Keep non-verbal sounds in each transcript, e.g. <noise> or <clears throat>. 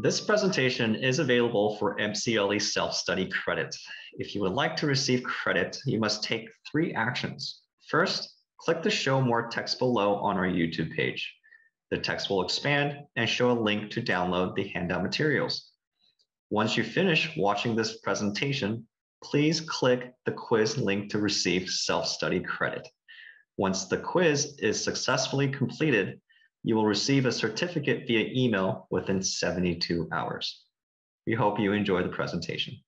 This presentation is available for MCLE self-study credit. If you would like to receive credit, you must take three actions. First, click the show more text below on our YouTube page. The text will expand and show a link to download the handout materials. Once you finish watching this presentation, please click the quiz link to receive self-study credit. Once the quiz is successfully completed, you will receive a certificate via email within 72 hours. We hope you enjoy the presentation.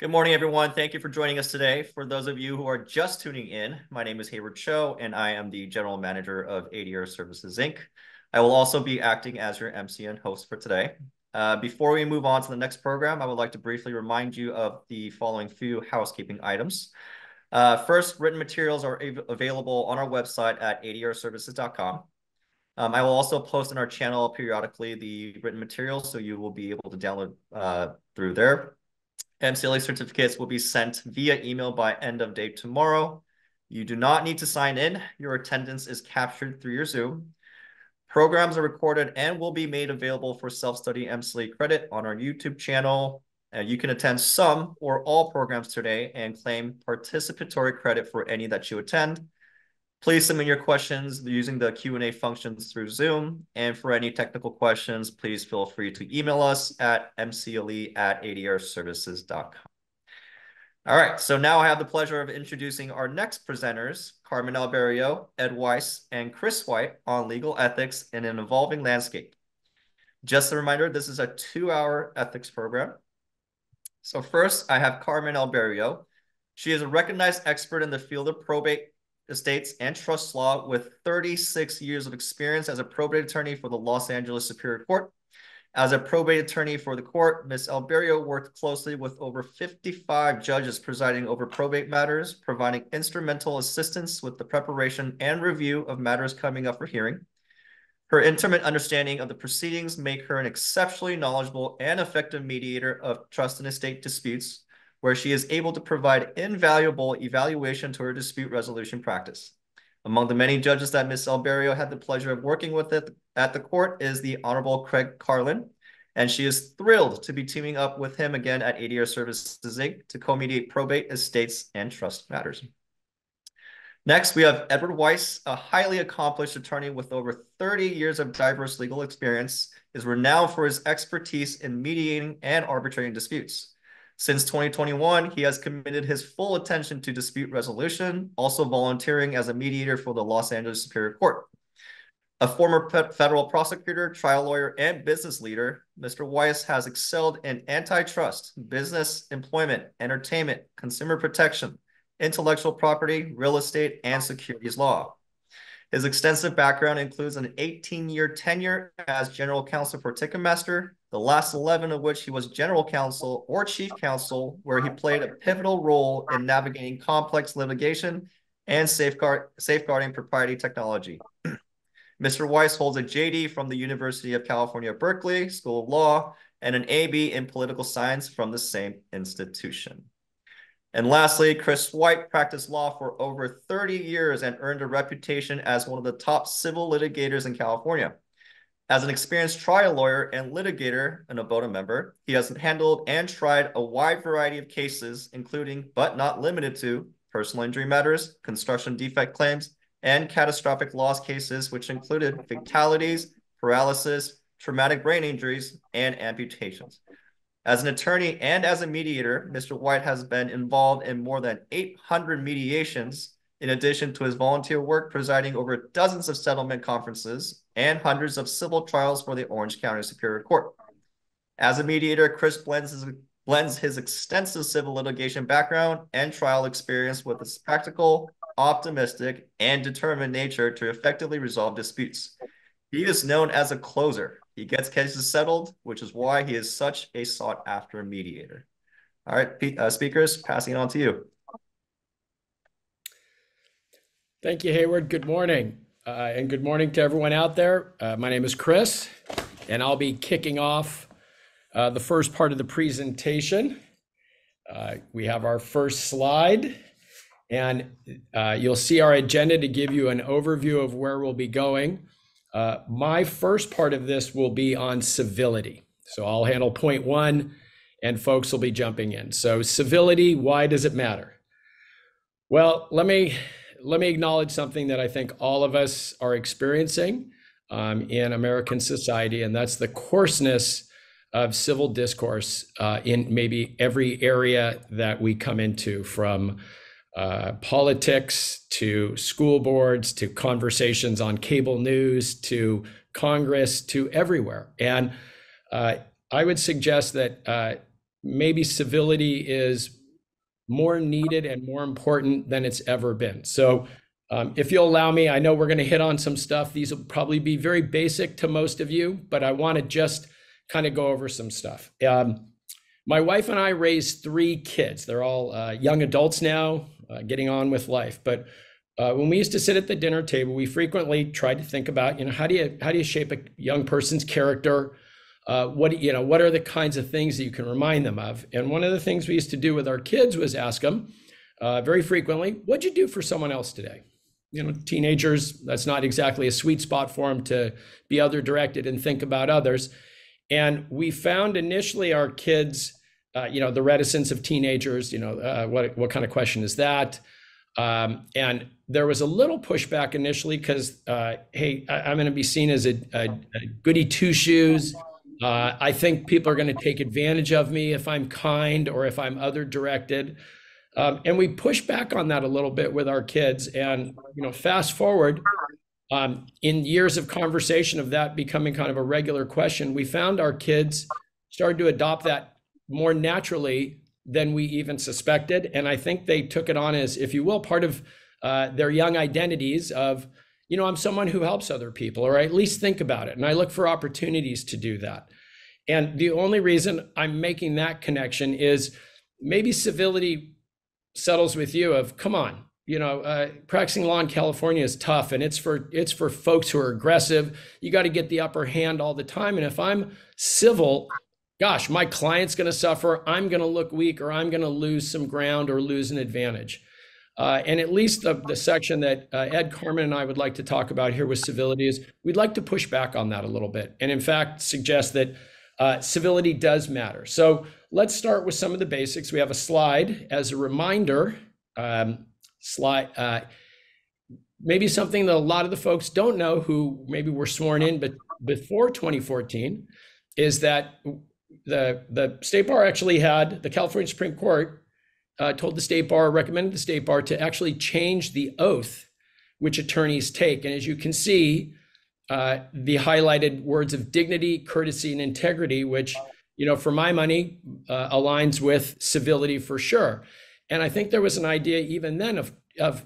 Good morning, everyone. Thank you for joining us today. For those of you who are just tuning in, my name is Hayward Cho, and I am the General Manager of ADR Services, Inc. I will also be acting as your MC and host for today. Uh, before we move on to the next program, I would like to briefly remind you of the following few housekeeping items. Uh, first, written materials are av available on our website at adrservices.com. Um, I will also post in our channel periodically the written materials, so you will be able to download uh, through there. MCLE certificates will be sent via email by end of day tomorrow. You do not need to sign in. Your attendance is captured through your Zoom. Programs are recorded and will be made available for self-study MCLE credit on our YouTube channel. Uh, you can attend some or all programs today and claim participatory credit for any that you attend. Please submit your questions using the Q&A functions through Zoom. And for any technical questions, please feel free to email us at mcle at adrservices.com. All right, so now I have the pleasure of introducing our next presenters, Carmen Alberio, Ed Weiss, and Chris White on legal ethics in an evolving landscape. Just a reminder, this is a two-hour ethics program. So first, I have Carmen Alberio. She is a recognized expert in the field of probate estates and trust law with 36 years of experience as a probate attorney for the Los Angeles Superior Court. As a probate attorney for the court, Ms. Alberio worked closely with over 55 judges presiding over probate matters, providing instrumental assistance with the preparation and review of matters coming up for hearing. Her intimate understanding of the proceedings make her an exceptionally knowledgeable and effective mediator of trust and estate disputes, where she is able to provide invaluable evaluation to her dispute resolution practice. Among the many judges that Ms. Alberio had the pleasure of working with at the court is the Honorable Craig Carlin, and she is thrilled to be teaming up with him again at ADR Services Inc. to co-mediate probate, estates, and trust matters. Next, we have Edward Weiss, a highly accomplished attorney with over 30 years of diverse legal experience, is renowned for his expertise in mediating and arbitrating disputes. Since 2021, he has committed his full attention to dispute resolution, also volunteering as a mediator for the Los Angeles Superior Court. A former federal prosecutor, trial lawyer, and business leader, Mr. Weiss has excelled in antitrust, business, employment, entertainment, consumer protection, intellectual property, real estate, and securities law. His extensive background includes an 18-year tenure as general counsel for Ticketmaster, the last 11 of which he was general counsel or chief counsel, where he played a pivotal role in navigating complex litigation and safeguard, safeguarding proprietary technology. <clears throat> Mr. Weiss holds a JD from the University of California, Berkeley School of Law and an AB in political science from the same institution. And lastly, Chris White practiced law for over 30 years and earned a reputation as one of the top civil litigators in California. As an experienced trial lawyer and litigator and a BOTA member, he has handled and tried a wide variety of cases, including, but not limited to, personal injury matters, construction defect claims, and catastrophic loss cases, which included fatalities, paralysis, traumatic brain injuries, and amputations. As an attorney and as a mediator, Mr. White has been involved in more than 800 mediations in addition to his volunteer work presiding over dozens of settlement conferences and hundreds of civil trials for the Orange County Superior Court. As a mediator, Chris blends his, blends his extensive civil litigation background and trial experience with his practical, optimistic, and determined nature to effectively resolve disputes. He is known as a closer. He gets cases settled, which is why he is such a sought after mediator. All right, uh, speakers, passing on to you. Thank you, Hayward. Good morning. Uh, and good morning to everyone out there. Uh, my name is Chris, and I'll be kicking off uh, the first part of the presentation. Uh, we have our first slide, And uh, you'll see our agenda to give you an overview of where we'll be going. Uh, my first part of this will be on civility. So I'll handle point one, and folks will be jumping in. So civility, why does it matter? Well, let me let me acknowledge something that I think all of us are experiencing um, in American society, and that's the coarseness of civil discourse uh, in maybe every area that we come into, from uh, politics to school boards to conversations on cable news to Congress to everywhere. And uh, I would suggest that uh, maybe civility is more needed and more important than it's ever been. So, um, if you'll allow me, I know we're going to hit on some stuff. These will probably be very basic to most of you, but I want to just kind of go over some stuff. Um, my wife and I raised three kids. They're all uh, young adults now, uh, getting on with life. But uh, when we used to sit at the dinner table, we frequently tried to think about, you know, how do you how do you shape a young person's character? Uh, what you know, what are the kinds of things that you can remind them of? And one of the things we used to do with our kids was ask them uh, very frequently, "What'd you do for someone else today?" You know, teenagers, that's not exactly a sweet spot for them to be other directed and think about others. And we found initially our kids, uh, you know, the reticence of teenagers, you know, uh, what, what kind of question is that? Um, and there was a little pushback initially because, uh, hey, I, am going to be seen as a, a, a goody two shoes. Uh, I think people are going to take advantage of me if I'm kind or if I'm other directed. Um, and we push back on that a little bit with our kids. And, you know, fast forward, um, in years of conversation of that becoming kind of a regular question, we found our kids started to adopt that more naturally than we even suspected. And I think they took it on as, if you will, part of uh, their young identities of, you know, I'm someone who helps other people, or I at least think about it. And I look for opportunities to do that. And the only reason I'm making that connection is maybe civility settles with you of, come on, you know, uh, practicing law in California is tough, and it's for it's for folks who are aggressive. You got to get the upper hand all the time. And if I'm civil, gosh, my client's going to suffer. I'm going to look weak, or I'm going to lose some ground or lose an advantage. Uh, and at least the, the section that uh, Ed Carmen and I would like to talk about here with civility is we'd like to push back on that a little bit, and in fact suggest that uh, civility does matter. So let's start with some of the basics. We have a slide as a reminder. Um, slide. Uh, maybe something that a lot of the folks don't know who maybe were sworn in but before 2014 is that the the state bar actually had the California Supreme Court uh, told the state bar recommended the state bar to actually change the oath which attorneys take and as you can see uh, the highlighted words of dignity courtesy and integrity which you know for my money uh, aligns with civility for sure and I think there was an idea even then of, of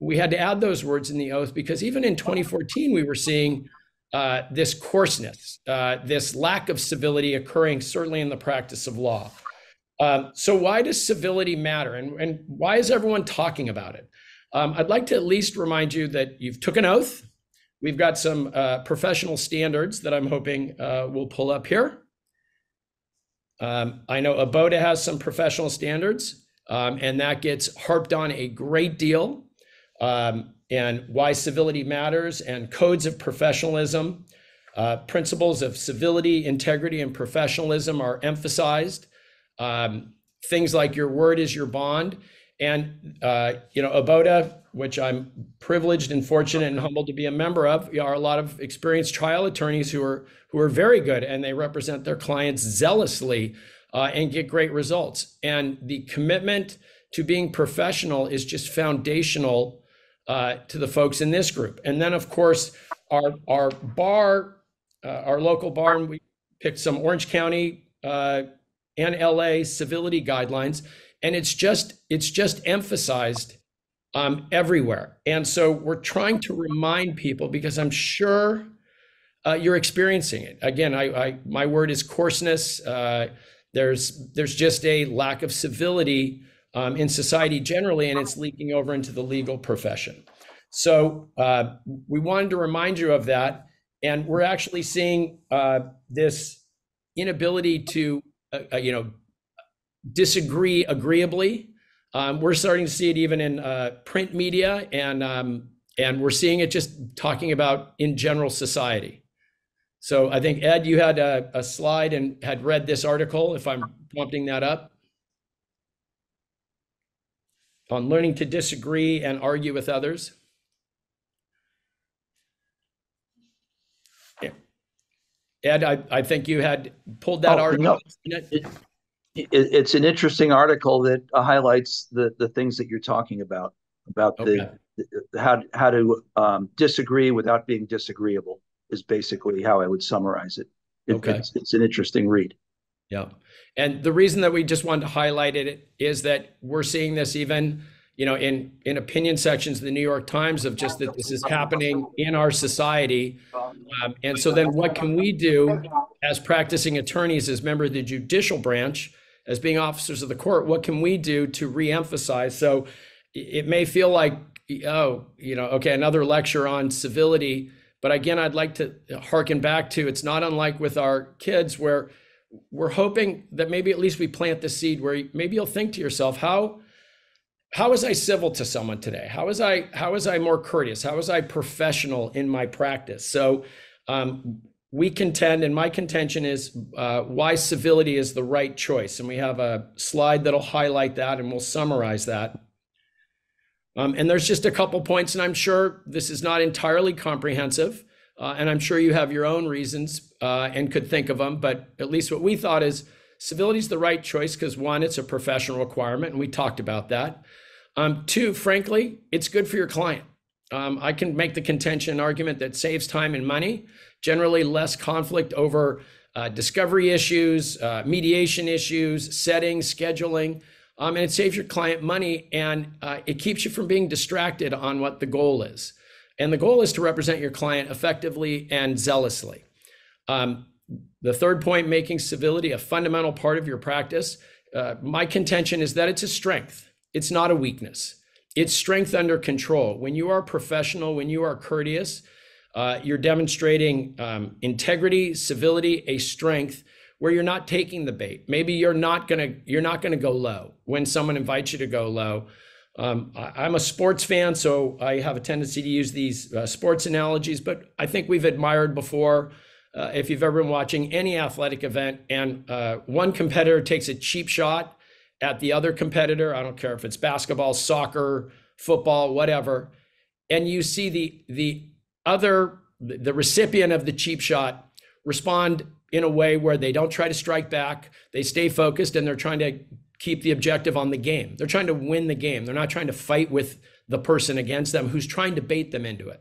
we had to add those words in the oath because even in 2014, we were seeing uh, this coarseness, uh, this lack of civility occurring, certainly in the practice of law. Um, so, why does civility matter, and, and why is everyone talking about it? Um, I'd like to at least remind you that you've took an oath. We've got some uh, professional standards that I'm hoping uh, will pull up here. Um, I know ABOTA has some professional standards. Um, and that gets harped on a great deal. Um, and why civility matters and codes of professionalism. Uh, principles of civility, integrity, and professionalism are emphasized. Um, things like your word is your bond. And, uh, you know, ABOTA, which I'm privileged and fortunate and humbled to be a member of, are a lot of experienced trial attorneys who are who are very good and they represent their clients zealously uh, and get great results. And the commitment to being professional is just foundational uh, to the folks in this group. And then, of course, our our bar, uh, our local bar, and we picked some Orange County uh, and LA civility guidelines, and it's just it's just emphasized um, everywhere. And so we're trying to remind people because I'm sure uh, you're experiencing it. Again, I, I my word is coarseness. Uh, there's there's just a lack of civility um, in society generally, and it's leaking over into the legal profession. So uh, we wanted to remind you of that, and we're actually seeing uh, this inability to uh, uh you know disagree agreeably Um, we're starting to see it even in uh, print media, and um, and we're seeing it just talking about in general society. So I think Ed, you had a, a slide and had read this article. If I'm prompting that up. On learning to disagree and argue with others. Ed, I, I think you had pulled that Oh, article. no. It, it's an interesting article that uh, highlights the, the things that you're talking about, about Okay. the, the- how, how to um, disagree without being disagreeable is basically how I would summarize it. It- Okay. It's, it's an interesting read. Yeah. And the reason that we just wanted to highlight it is that we're seeing this even, you know, in in opinion sections of the New York Times of just that this is happening in our society. Um, and so then what can we do as practicing attorneys, as member of the judicial branch, as being officers of the court, what can we do to reemphasize? So it may feel like, oh, you know, okay, another lecture on civility. But again, I'd like to harken back to it's not unlike with our kids where we're hoping that maybe at least we plant the seed where maybe you'll think to yourself, how how was I civil to someone today? How was I how was I more courteous? How was I professional in my practice? So um, we contend, and my contention is uh, why civility is the right choice. And we have a slide that'll highlight that, and we'll summarize that. Um, and there's just a couple points, and I'm sure this is not entirely comprehensive, uh, and I'm sure you have your own reasons uh, and could think of them. But at least what we thought is civility is the right choice because one, it's a professional requirement, and we talked about that. Um, two, frankly, it's good for your client. Um, I can make the contention argument that saves time and money, generally less conflict over uh, discovery issues, uh, mediation issues, settings, scheduling, um, and it saves your client money and uh, it keeps you from being distracted on what the goal is. And the goal is to represent your client effectively and zealously. Um, the third point, making civility a fundamental part of your practice. Uh, my contention is that it's a strength. It's not a weakness. It's strength under control. When you are professional, when you are courteous, uh, you're demonstrating um, integrity, civility, a strength where you're not taking the bait. Maybe you're not gonna you're not gonna go low when someone invites you to go low. Um, I, am a sports fan, so I have a tendency to use these uh, sports analogies, but I think we've admired before. Uh, if you've ever been watching any athletic event and uh, one competitor takes a cheap shot at the other competitor, I don't care if it's basketball, soccer, football, whatever, and you see the the other the recipient of the cheap shot respond in a way where they don't try to strike back, they stay focused and they're trying to keep the objective on the game. They're trying to win the game. They're not trying to fight with the person against them who's trying to bait them into it.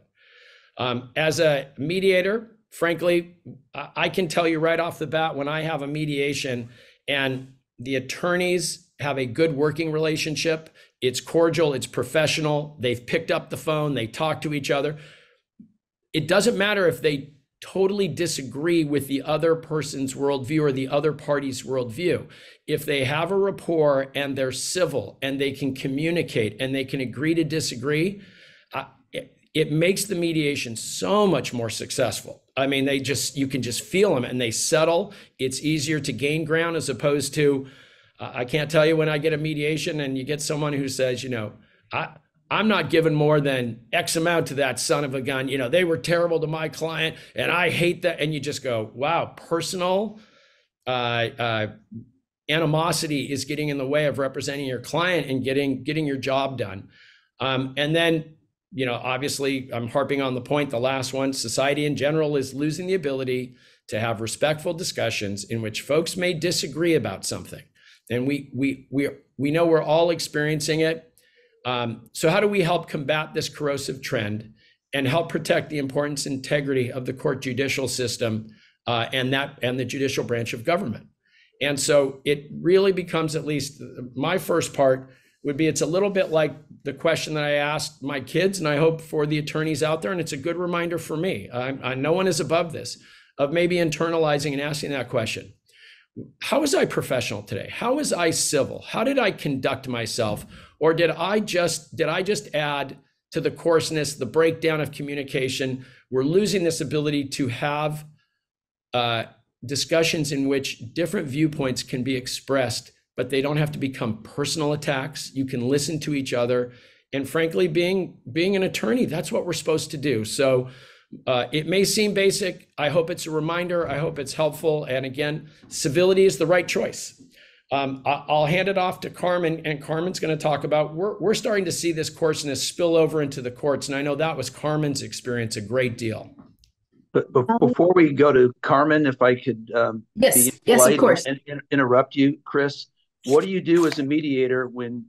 Um, as a mediator, frankly, I can tell you right off the bat when I have a mediation and the attorneys have a good working relationship, it's cordial, it's professional, they've picked up the phone, they talk to each other. It doesn't matter if they totally disagree with the other person's worldview or the other party's worldview. If they have a rapport and they're civil and they can communicate and they can agree to disagree, uh, it, makes the mediation so much more successful. I mean, they just, you can just feel them and they settle. It's easier to gain ground as opposed to, I can't tell you when I get a mediation and you get someone who says, you know, I, I'm not giving more than X amount to that son of a gun. You know, they were terrible to my client and I hate that. And you just go, wow, personal uh, uh, animosity is getting in the way of representing your client and getting getting your job done. Um, and then, you know, obviously I'm harping on the point, the last one, society in general is losing the ability to have respectful discussions in which folks may disagree about something. And we we we we know we're all experiencing it um, so, how do we help combat this corrosive trend and help protect the importance integrity of the court judicial system uh, and that and the judicial branch of government? And so, it really becomes at least my first part would be it's a little bit like the question that I asked my kids, and I hope for the attorneys out there, and it's a good reminder for me. I, I, no one is above this of maybe internalizing and asking that question. How was I professional today? How was I civil? How did I conduct myself? or did i just did i just add to the coarseness the breakdown of communication we're losing this ability to have uh, discussions in which different viewpoints can be expressed but they don't have to become personal attacks. You can listen to each other. And frankly, being being an attorney, that's what we're supposed to do. So uh, it may seem basic. I hope it's a reminder. I hope it's helpful. And again, civility is the right choice. Um, I'll hand it off to Carmen, and Carmen's going to talk about. We're we're starting to see this coarseness spill over into the courts, and I know that was Carmen's experience a great deal. But, but before we go to Carmen, if I could um, yes, yes, of course, and, and interrupt you, Chris. What do you do as a mediator when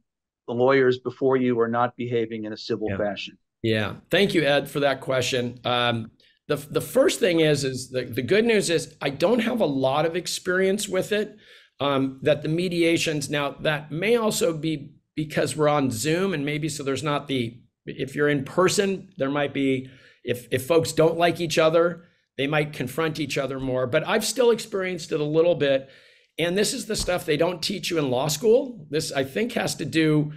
the lawyers before you are not behaving in a civil yeah. fashion? Yeah, thank you, Ed, for that question. Um, the the first thing is is the, the good news is I don't have a lot of experience with it. Um, that the mediations now that may also be because we're on Zoom and maybe so there's not the if you're in person there might be if if folks don't like each other they might confront each other more. But I've still experienced it a little bit, and this is the stuff they don't teach you in law school. This I think has to do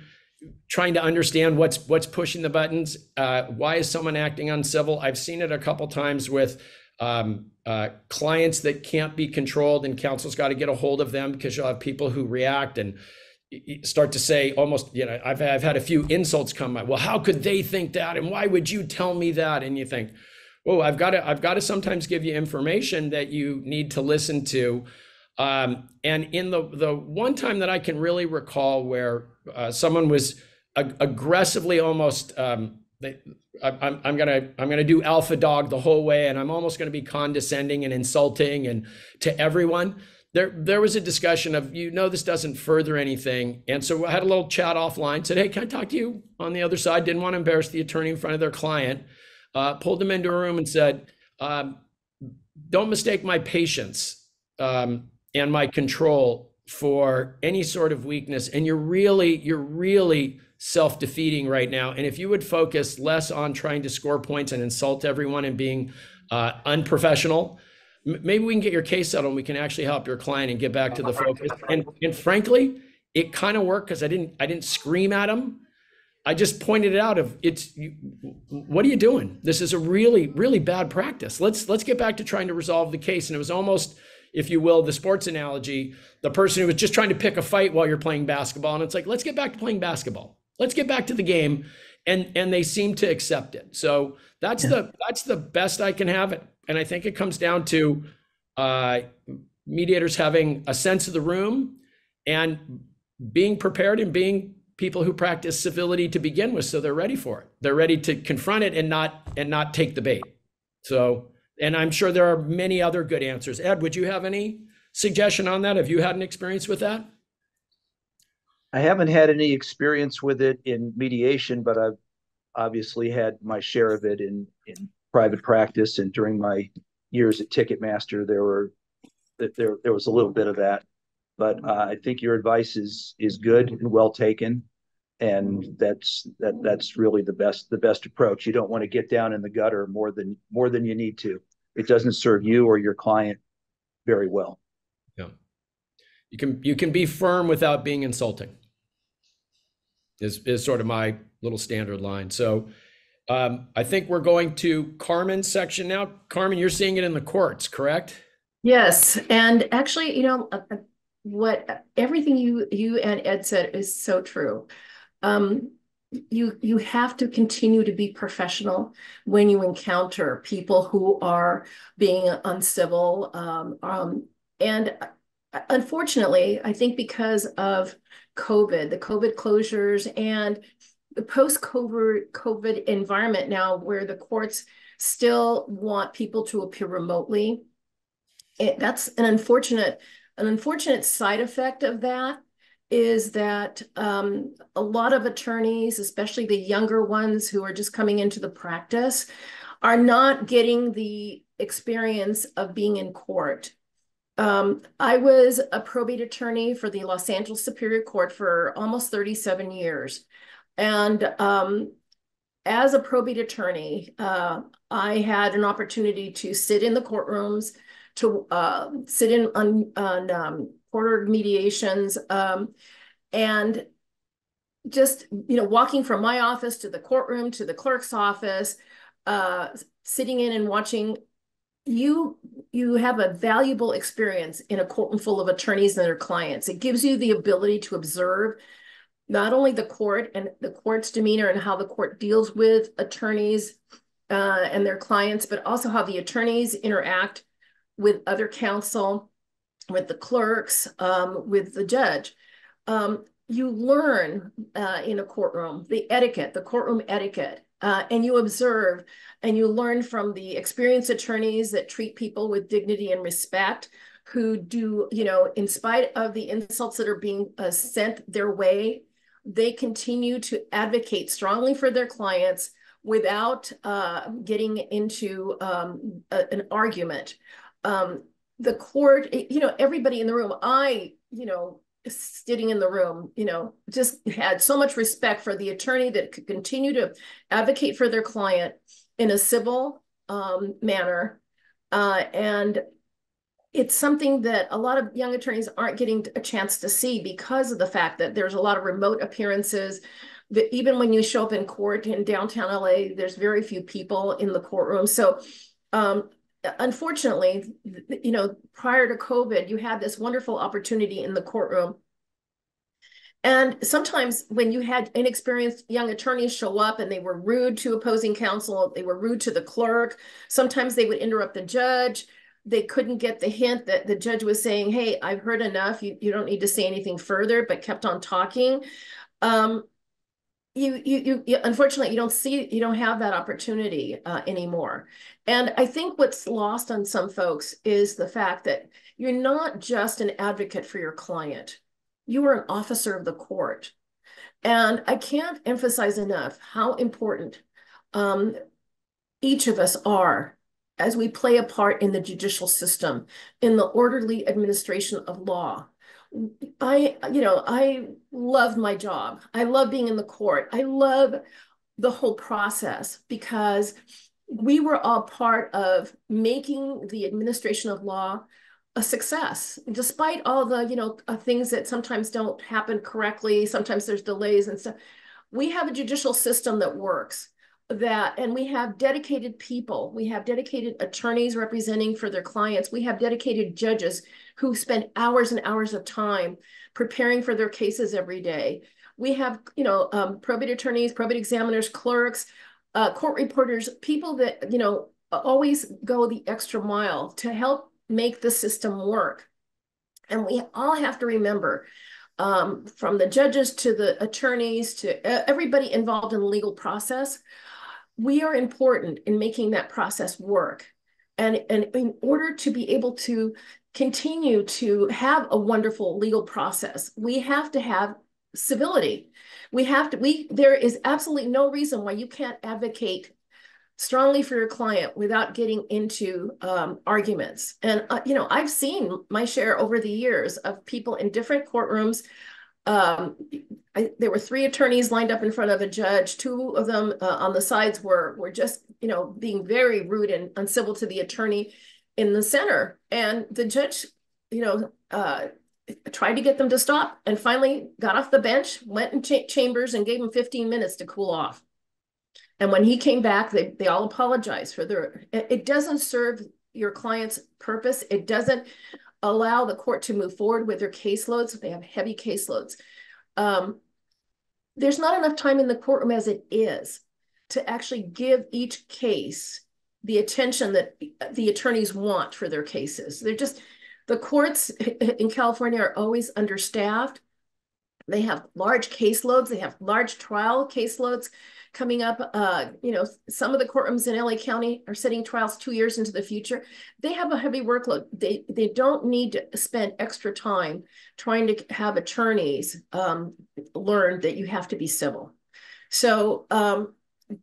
trying to understand what's what's pushing the buttons. Uh, why is someone acting uncivil? I've seen it a couple times with um, uh, clients that can't be controlled, and counsel's got to get a hold of them because you'll have people who react and start to say almost you know I've, I've had a few insults come my well how could they think that and why would you tell me that and you think oh i've got to i've got to sometimes give you information that you need to listen to um, and in the the one time that i can really recall where uh, someone was ag- aggressively almost um, they, I, I'm, I'm gonna I'm gonna do alpha dog the whole way, and I'm almost gonna be condescending and insulting and to everyone. There there was a discussion of you know this doesn't further anything, and so I had a little chat offline. Said, hey, can I talk to you on the other side? Didn't want to embarrass the attorney in front of their client. Uh, pulled them into a room and said, um, don't mistake my patience um, and my control for any sort of weakness and you're really you're really self-defeating right now. And if you would focus less on trying to score points and insult everyone and being uh, unprofessional maybe we can get your case settled and we can actually help your client and get back to the focus. And and frankly it kind of worked because i didn't i didn't scream at him i just pointed it out of it's you, what are you doing? This is a really really bad practice. Let's let's get back to trying to resolve the case. And it was almost if you will, the sports analogy, the person who was just trying to pick a fight while you're playing basketball. And it's like, let's get back to playing basketball. Let's get back to the game. And and they seem to accept it. So that's yeah. the that's the best I can have it. And I think it comes down to uh, mediators having a sense of the room and being prepared and being people who practice civility to begin with so they're ready for it they're ready to confront it and not and not take the bait so and I'm sure there are many other good answers. Ed, would you have any suggestion on that? Have you had an experience with that? I haven't had any experience with it in mediation, but I've obviously had my share of it in in private practice and during my years at Ticketmaster, there were there there was a little bit of that. But uh, I think your advice is is good and well taken, and that's that that's really the best the best approach. You don't want to get down in the gutter more than more than you need to it doesn't serve you or your client very well. Yeah. You can you can be firm without being insulting. Is is sort of my little standard line. So um, I think we're going to Carmen's section now. Carmen, you're seeing it in the courts, correct? Yes, and actually, you know, uh, uh what everything you you and Ed said is so true. Um, you you have to continue to be professional when you encounter people who are being uncivil um, um, and uh, unfortunately i think because of covid the covid closures and the post covid covid environment now where the courts still want people to appear remotely it, that's an unfortunate an unfortunate side effect of that is that um, a lot of attorneys, especially the younger ones who are just coming into the practice, are not getting the experience of being in court. Um, I was a probate attorney for the Los Angeles Superior Court for almost 37 years. And um, as a probate attorney, uh, I had an opportunity to sit in the courtrooms, to uh, sit in on, on um, ordered mediations, um, and just you know walking from my office to the courtroom to the clerk's office, uh, sitting in and watching you you have a valuable experience in a courtroom full of attorneys and their clients. It gives you the ability to observe not only the court and the court's demeanor and how the court deals with attorneys uh, and their clients, but also how the attorneys interact with other counsel, with the clerks, um, with the judge. Um, you learn uh, in a courtroom the etiquette, the courtroom etiquette, uh, and you observe and you learn from the experienced attorneys that treat people with dignity and respect who do, you know, in spite of the insults that are being uh, sent their way, they continue to advocate strongly for their clients without uh, getting into um, a, an argument. Um, the court, you know, everybody in the room, I, you know, sitting in the room, you know, just had so much respect for the attorney that could continue to advocate for their client in a civil um, manner. Uh, and it's something that a lot of young attorneys aren't getting a chance to see because of the fact that there's a lot of remote appearances. That even when you show up in court in downtown LA, there's very few people in the courtroom. So um, unfortunately, you know, prior to COVID, you had this wonderful opportunity in the courtroom. And sometimes when you had inexperienced young attorneys show up and they were rude to opposing counsel, they were rude to the clerk, sometimes they would interrupt the judge. They couldn't get the hint that the judge was saying, hey, I've heard enough. You, you don't need to say anything further, but kept on talking. Um, you, you, you, unfortunately, you don't see, you don't have that opportunity uh, anymore. And I think what's lost on some folks is the fact that you're not just an advocate for your client. You are an officer of the court. And I can't emphasize enough how important um, each of us are as we play a part in the judicial system, in the orderly administration of law. I, you know, I love my job. I love being in the court. I love the whole process because we were all part of making the administration of law a success despite all the you know uh, things that sometimes don't happen correctly sometimes there's delays and stuff we have a judicial system that works that and we have dedicated people. We have dedicated attorneys representing for their clients. We have dedicated judges who spend hours and hours of time preparing for their cases every day. We have you know um, probate attorneys probate examiners clerks uh, court reporters people that you know always go the extra mile to help make the system work. And we all have to remember um, from the judges to the attorneys to everybody involved in the legal process we are important in making that process work. And, and in order to be able to continue to have a wonderful legal process, we have to have civility. We have to, we, there is absolutely no reason why you can't advocate strongly for your client without getting into um, arguments. And, uh, you know, I've seen my share over the years of people in different courtrooms um, I, there were three attorneys lined up in front of a judge. Two of them uh, on the sides were were just you know being very rude and uncivil to the attorney in the center, and the judge you know uh, tried to get them to stop, and finally got off the bench, went in cha chambers, and gave them 15 minutes to cool off. And when he came back, they they all apologized for their. It doesn't serve your client's purpose. It doesn't allow the court to move forward with their caseloads. if They have heavy caseloads. Um, there's not enough time in the courtroom as it is to actually give each case the attention that the attorneys want for their cases. They're just, the courts <laughs> in California are always understaffed. They have large caseloads, they have large trial caseloads coming up. Uh, you know, some of the courtrooms in LA County are setting trials two years into the future. They have a heavy workload. They they don't need to spend extra time trying to have attorneys um, learn that you have to be civil. So um,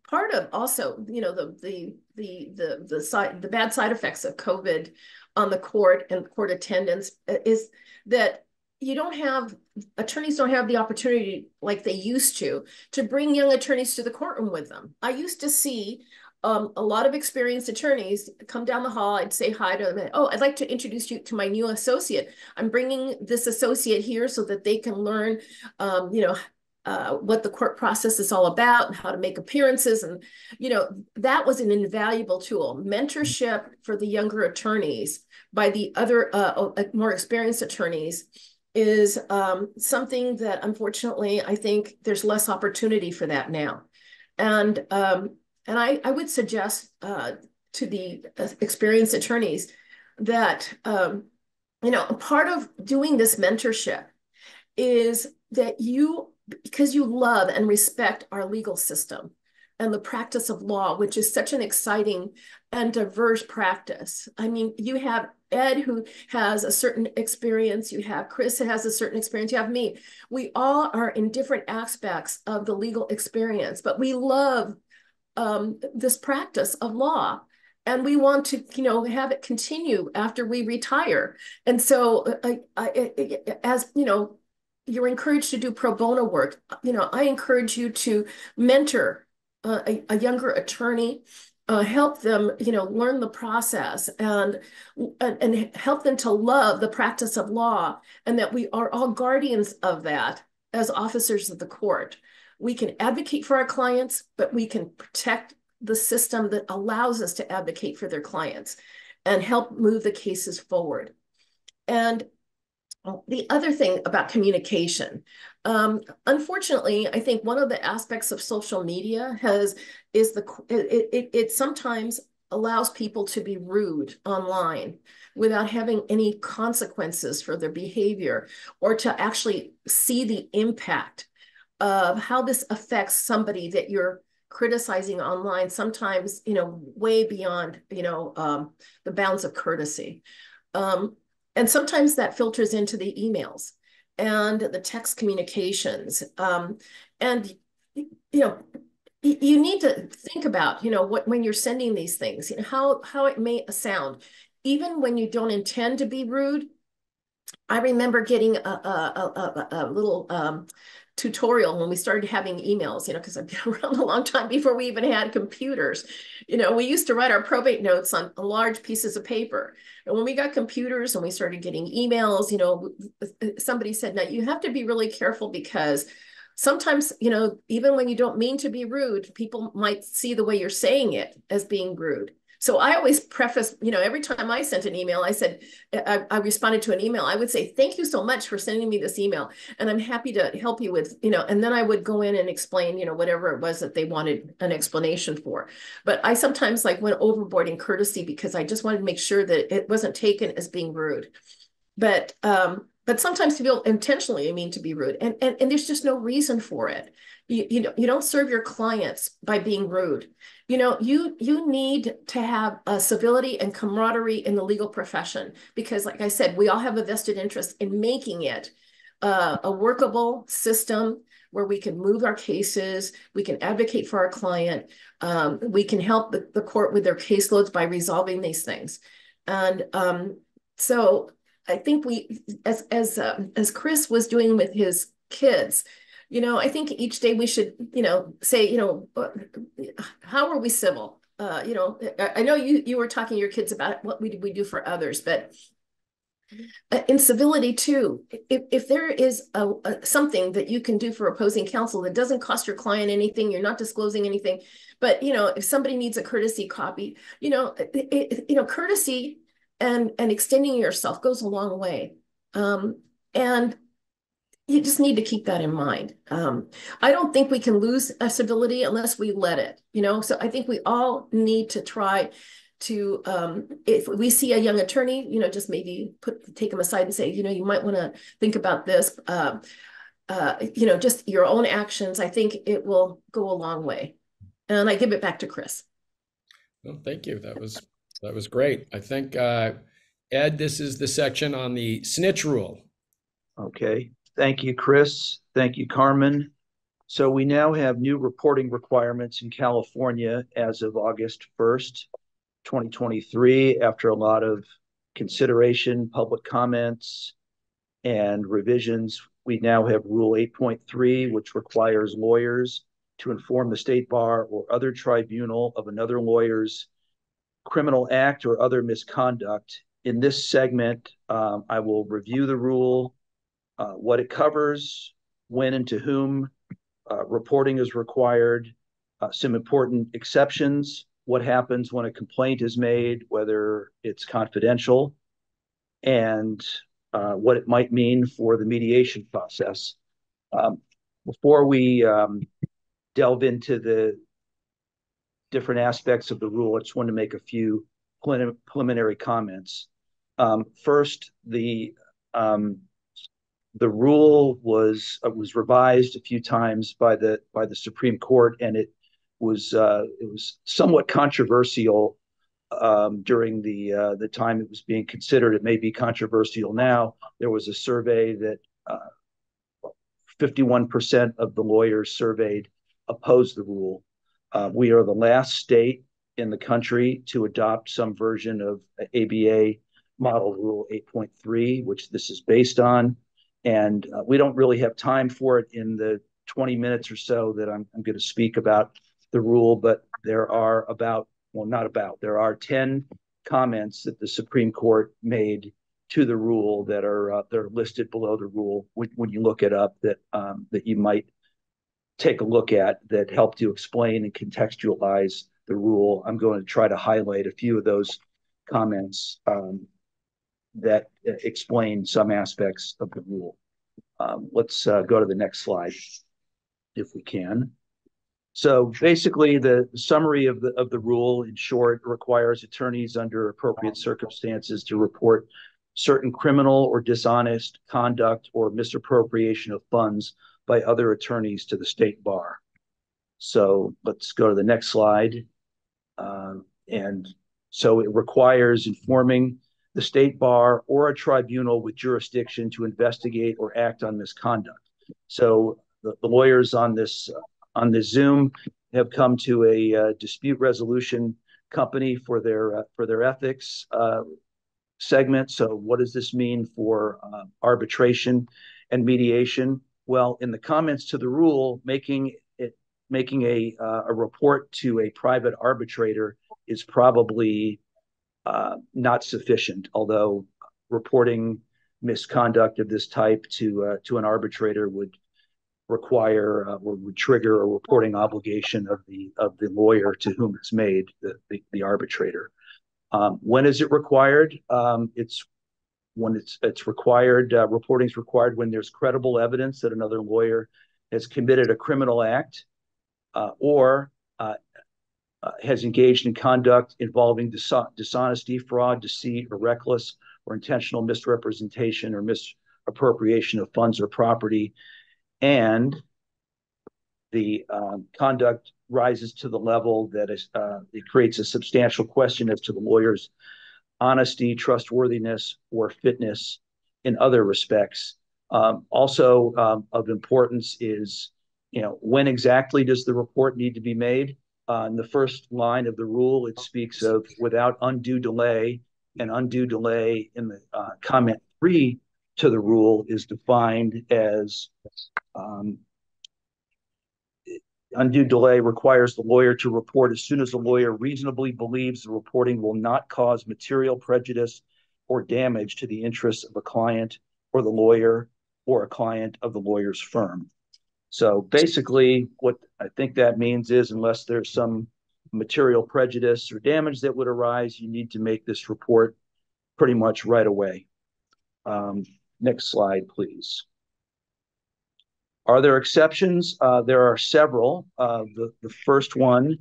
part of also, you know, the the the the the side the bad side effects of COVID on the court and court attendance is that you don't have attorneys don't have the opportunity like they used to to bring young attorneys to the courtroom with them. I used to see um, a lot of experienced attorneys come down the hall. I'd say hi to them. Oh, I'd like to introduce you to my new associate. I'm bringing this associate here so that they can learn, um, you know, uh, what the court process is all about and how to make appearances. And, you know, that was an invaluable tool. Mentorship for the younger attorneys by the other uh, uh, more experienced attorneys is um, something that unfortunately I think there's less opportunity for that now. And um, and I, I would suggest uh, to the uh, experienced attorneys that um, you know part of doing this mentorship is that you because you love and respect our legal system and the practice of law, which is such an exciting and diverse practice. I mean, you have Ed who has a certain experience, you have Chris who has a certain experience, you have me. We all are in different aspects of the legal experience, but we love um, this practice of law and we want to you know have it continue after we retire and so I, I, as you know you're encouraged to do pro bono work. You know, I encourage you to mentor uh, a, a, younger attorney, uh, help them, you know, learn the process and, and, and help them to love the practice of law and that we are all guardians of that as officers of the court. We can advocate for our clients, but we can protect the system that allows us to advocate for their clients and help move the cases forward. And the other thing about communication, um, unfortunately, I think one of the aspects of social media has is the it, it, it sometimes allows people to be rude online without having any consequences for their behavior or to actually see the impact of how this affects somebody that you're criticizing online sometimes you know way beyond you know um, the bounds of courtesy. Um, and sometimes that filters into the emails and the text communications. Um, and, you know, you need to think about, you know, what when you're sending these things, you know, how, how it may sound. Even when you don't intend to be rude, I remember getting a, a, a, a little um, tutorial when we started having emails, you know, because I've been <laughs> around a long time before we even had computers. You know, we used to write our probate notes on large pieces of paper. And when we got computers and we started getting emails, you know, uh, uh, somebody said, now you have to be really careful because sometimes, you know, even when you don't mean to be rude, people might see the way you're saying it as being rude. So I always preface, you know, every time I sent an email, I said, I, I, responded to an email, I would say, thank you so much for sending me this email. And I'm happy to help you with, you know, and then I would go in and explain, you know, whatever it was that they wanted an explanation for. But I sometimes like went overboard in courtesy because I just wanted to make sure that it wasn't taken as being rude. But um, but sometimes people intentionally mean to be rude and, and, and there's just no reason for it. You, you you don't serve your clients by being rude. You know you you need to have a civility and camaraderie in the legal profession because like i said we all have a vested interest in making it uh, a workable system where we can move our cases we can advocate for our client um, we can help the, the court with their caseloads by resolving these things. And um, so i think we as as uh, as chris was doing with his kids you know, I think each day we should, you know, say, you know, how are we civil? Uh, you know, I know you you were talking to your kids about what we we do for others, but uh, in civility too, if, if there is a, a, something that you can do for opposing counsel that doesn't cost your client anything, you're not disclosing anything, but you know, if somebody needs a courtesy copy, you know, it, it, you know, courtesy and and extending yourself goes a long way. Um, and you just need to keep that in mind. Um, I don't think we can lose a civility unless we let it, you know? So I think we all need to try to, um, if we see a young attorney, you know, just maybe put, take them aside and say, you know, you might want to think about this. Uh, uh, you know, just your own actions. I think it will go a long way. And I give it back to Chris. Well, thank you. That was that was great. I think uh, Ed, this is the section on the snitch rule. Okay. Thank you, Chris. Thank you, Carmen. So we now have new reporting requirements in California as of August 1st, 2023, after a lot of consideration, public comments, and revisions. We now have Rule 8.3, which requires lawyers to inform the state bar or other tribunal of another lawyer's criminal act or other misconduct. In this segment, um, I will review the rule, uh, what it covers, when and to whom uh, reporting is required, uh, some important exceptions, what happens when a complaint is made, whether it's confidential, and uh, what it might mean for the mediation process. Um, before we um, delve into the different aspects of the rule, I just want to make a few preliminary comments. Um, first, the um, the rule was uh, was revised a few times by the by the Supreme Court, and it was uh, it was somewhat controversial um, during the uh, the time it was being considered. It may be controversial now. There was a survey that 51% uh, of the lawyers surveyed opposed the rule. Uh, we are the last state in the country to adopt some version of ABA Model Rule 8.3, which this is based on. And uh, we don't really have time for it in the 20 minutes or so that I'm, I'm going to speak about the rule, but there are about, well, not about, there are 10 comments that the Supreme Court made to the rule that are uh, that are listed below the rule when, when you look it up that um, that you might take a look at that helped to explain and contextualize the rule. I'm going to try to highlight a few of those comments um, that explain some aspects of the rule. Um, let's uh, go to the next slide, if we can. So basically, the summary of the of the rule, in short, requires attorneys under appropriate circumstances to report certain criminal or dishonest conduct or misappropriation of funds by other attorneys to the state bar. So let's go to the next slide. Uh, and so it requires informing the state bar or a tribunal with jurisdiction to investigate or act on misconduct. So the, the lawyers on this uh, on this Zoom have come to a uh, dispute resolution company for their uh, for their ethics uh, segment. So, what does this mean for uh, arbitration and mediation? Well, in the comments to the rule, making it making a uh, a report to a private arbitrator is probably not sufficient. Although reporting misconduct of this type to uh, to an arbitrator would require uh, or would trigger a reporting obligation of the of the lawyer to whom it's made, the, the, the arbitrator. Um, when is it required? Um, it's when it's it's required. Uh, reporting is required when there's credible evidence that another lawyer has committed a criminal act uh, or uh, has engaged in conduct involving dis- dishonesty, fraud, deceit, or reckless or intentional misrepresentation or misappropriation of funds or property, and the um, conduct rises to the level that is, uh, it creates a substantial question as to the lawyer's honesty, trustworthiness, or fitness in other respects. Um, also um, of importance is, you know, when exactly does the report need to be made? Uh, in the first line of the rule, it speaks of without undue delay, and undue delay in the uh, comment three to the rule is defined as um, Undue delay requires the lawyer to report as soon as the lawyer reasonably believes the reporting will not cause material prejudice or damage to the interests of a client or the lawyer or a client of the lawyer's firm. So basically, what I think that means is unless there's some material prejudice or damage that would arise, you need to make this report pretty much right away. Um, next slide, please. Are there exceptions? Uh, there are several. Uh, the, the first one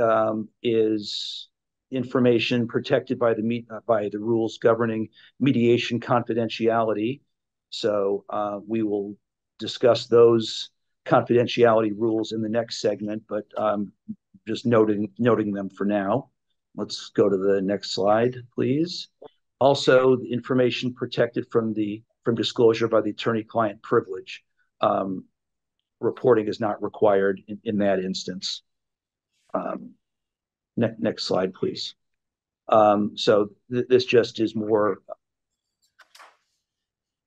um, is information protected by the uh, by the rules governing mediation confidentiality. So uh, we will discuss those confidentiality rules in the next segment, but um, just noting noting them for now. Let's go to the next slide, please. Also, the information protected from the from disclosure by the attorney-client privilege um, reporting is not required in, in that instance. Um, ne next slide, please. Um, so th this just is more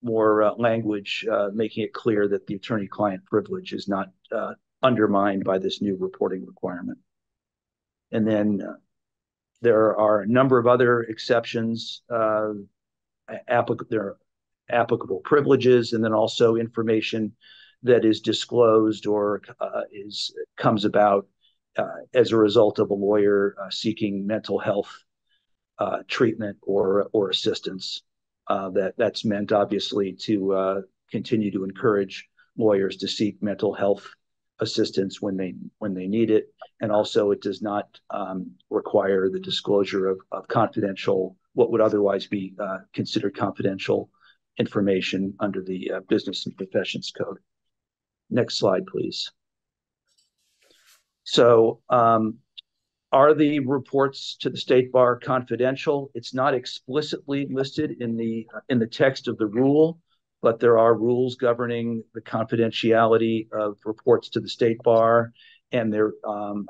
more uh, language uh, making it clear that the attorney-client privilege is not uh, undermined by this new reporting requirement. And then there are a number of other exceptions. There applicable privileges, and then also information that is disclosed or is comes about as a result of a lawyer seeking mental health treatment or or assistance. Uh, that that's meant obviously to uh, continue to encourage lawyers to seek mental health assistance when they when they need it, and also it does not um, require the disclosure of, of confidential what would otherwise be considered confidential information under the Business and Professions Code. Next slide, please. So um, are the reports to the state bar confidential? It's not explicitly listed in the in the text of the rule, but there are rules governing the confidentiality of reports to the state bar. And there, um,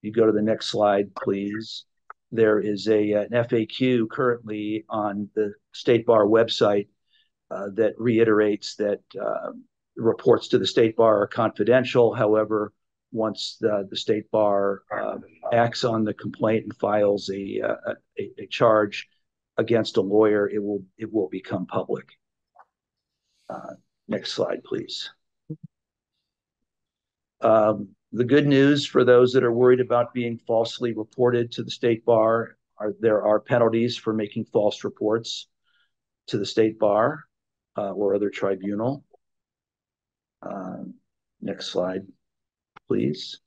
you go to the next slide, please. There is a an FAQ currently on the state bar website uh, that reiterates that uh, reports to the state bar are confidential. However, once the, the state bar uh, acts on the complaint and files a, uh, a, a charge against a lawyer, it will it will become public. Uh, next slide, please. Um, the good news for those that are worried about being falsely reported to the state bar are there are penalties for making false reports to the state bar uh, or other tribunal. Um, next slide, please.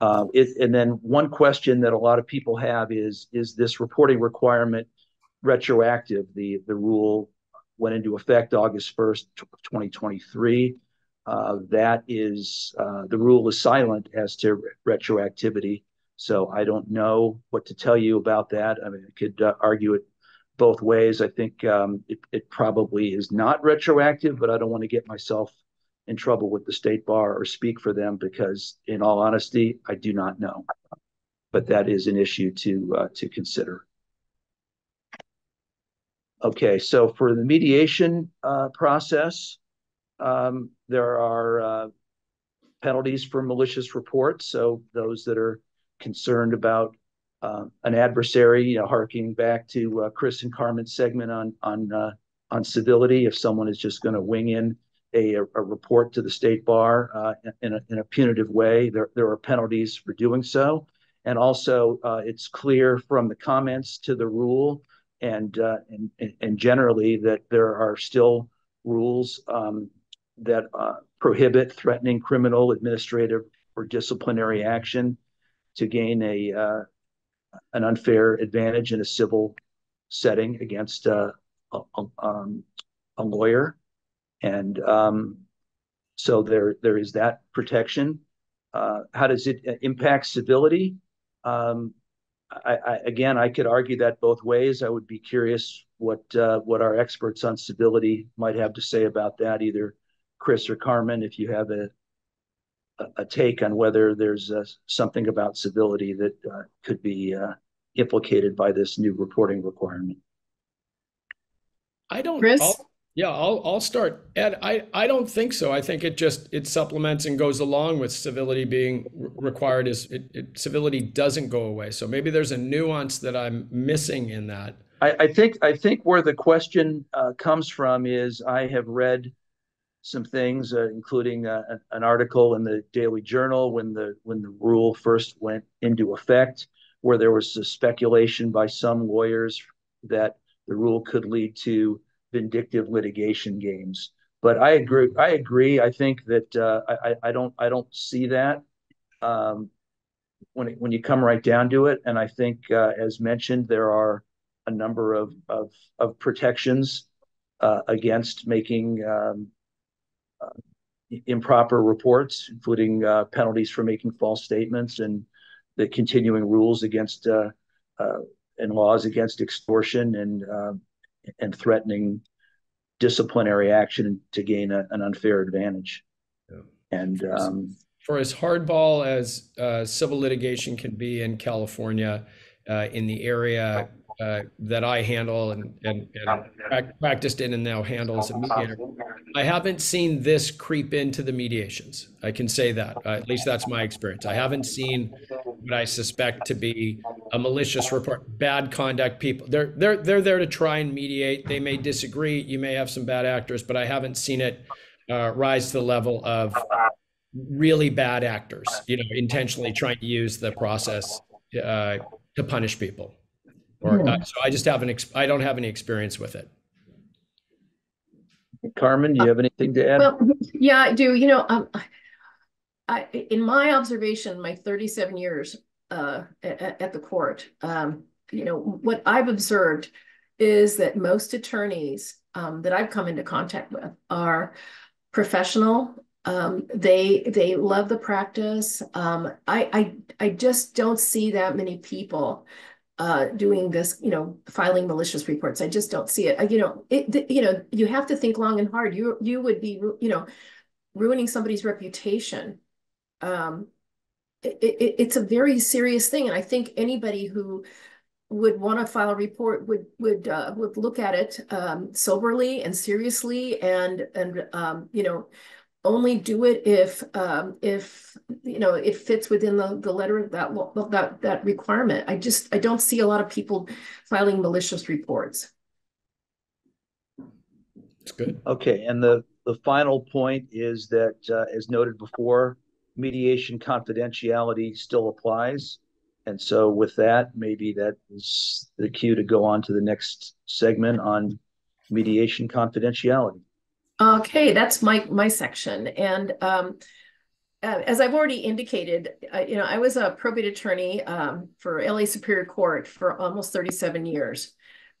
Uh, it, and then one question that a lot of people have is, is this reporting requirement retroactive? The, the rule went into effect August 1st, 2023. Uh, that is, uh, the rule is silent as to retroactivity. So I don't know what to tell you about that. I mean, I could uh, argue it both ways. I think um, it, it probably is not retroactive, but I don't want to get myself in trouble with the state bar or speak for them because, in all honesty, I do not know. But that is an issue to uh, to consider. Okay, so for the mediation uh, process, um, there are uh, penalties for malicious reports. So those that are concerned about uh, an adversary, you know, harking back to uh, Chris and Carmen's segment on on uh, on civility, if someone is just going to wing in a, a report to the state bar uh, in, a, in a punitive way. There, there are penalties for doing so. And also, uh, it's clear from the comments to the rule and, uh, and, and generally that there are still rules um, that uh, prohibit threatening criminal, administrative, or disciplinary action to gain a uh, an unfair advantage in a civil setting against uh, a, um, a lawyer. And um, so there, there is that protection. Uh, how does it uh, impact civility? Um, I, I, again, I could argue that both ways. I would be curious what uh, what our experts on civility might have to say about that. Either Chris or Carmen, if you have a a, take on whether there's uh, something about civility that uh, could be uh, implicated by this new reporting requirement. I don't. Chris? I'll, yeah, I'll I'll start. Ed, I I don't think so. I think it just it supplements and goes along with civility being required. Is it, it civility doesn't go away? So maybe there's a nuance that I'm missing in that. I, I think I think where the question uh, comes from is I have read some things, uh, including uh, an article in the Daily Journal when the when the rule first went into effect, where there was a speculation by some lawyers that the rule could lead to vindictive litigation games. But I agree. I agree. I think that uh, I, I don't. I don't see that um, when it, when you come right down to it. And I think, uh, as mentioned, there are a number of of, of protections uh, against making um, uh, improper reports, including uh, penalties for making false statements and the continuing rules against uh, and laws against extortion and and threatening disciplinary action to gain a, an unfair advantage. Yeah. And um, for as hardball as uh, civil litigation can be in California, uh, in the area uh, that I handle and, and, and practiced in and now handle as a mediator, I haven't seen this creep into the mediations. I can say that. Uh, at least that's my experience. I haven't seen what I suspect to be a malicious report, bad conduct people. They're they're they're there to try and mediate. They may disagree. You may have some bad actors, but I haven't seen it uh, rise to the level of really bad actors, you know, intentionally trying to use the process uh, to punish people. Or uh, so I just haven't. Ex- I don't have any experience with it. Carmen, do you have anything to add? Well, yeah, I do. You know, um, I, in my observation, my 37 years uh, at, at the court, um, you know, what I've observed is that most attorneys um, that I've come into contact with are professional. Um, they they love the practice. Um, I, I I just don't see that many people uh, doing this, you know, filing malicious reports. I just don't see it. you know, it, you know, you have to think long and hard. You you would be, you know, ruining somebody's reputation. Um, it, it, it's a very serious thing, and I think anybody who would want to file a report would would uh, would look at it um, soberly and seriously, and and um, you know, only do it if um, if you know it fits within the, the letter of that that that requirement. I just I don't see a lot of people filing malicious reports. It's good. Okay, and the the final point is that, uh, as noted before, mediation confidentiality still applies. And so, with that, maybe that is the cue to go on to the next segment on mediation confidentiality. Okay, that's my my section, and um, uh, as I've already indicated, uh, you know, I was a probate attorney um, for LA Superior Court for almost 37 years,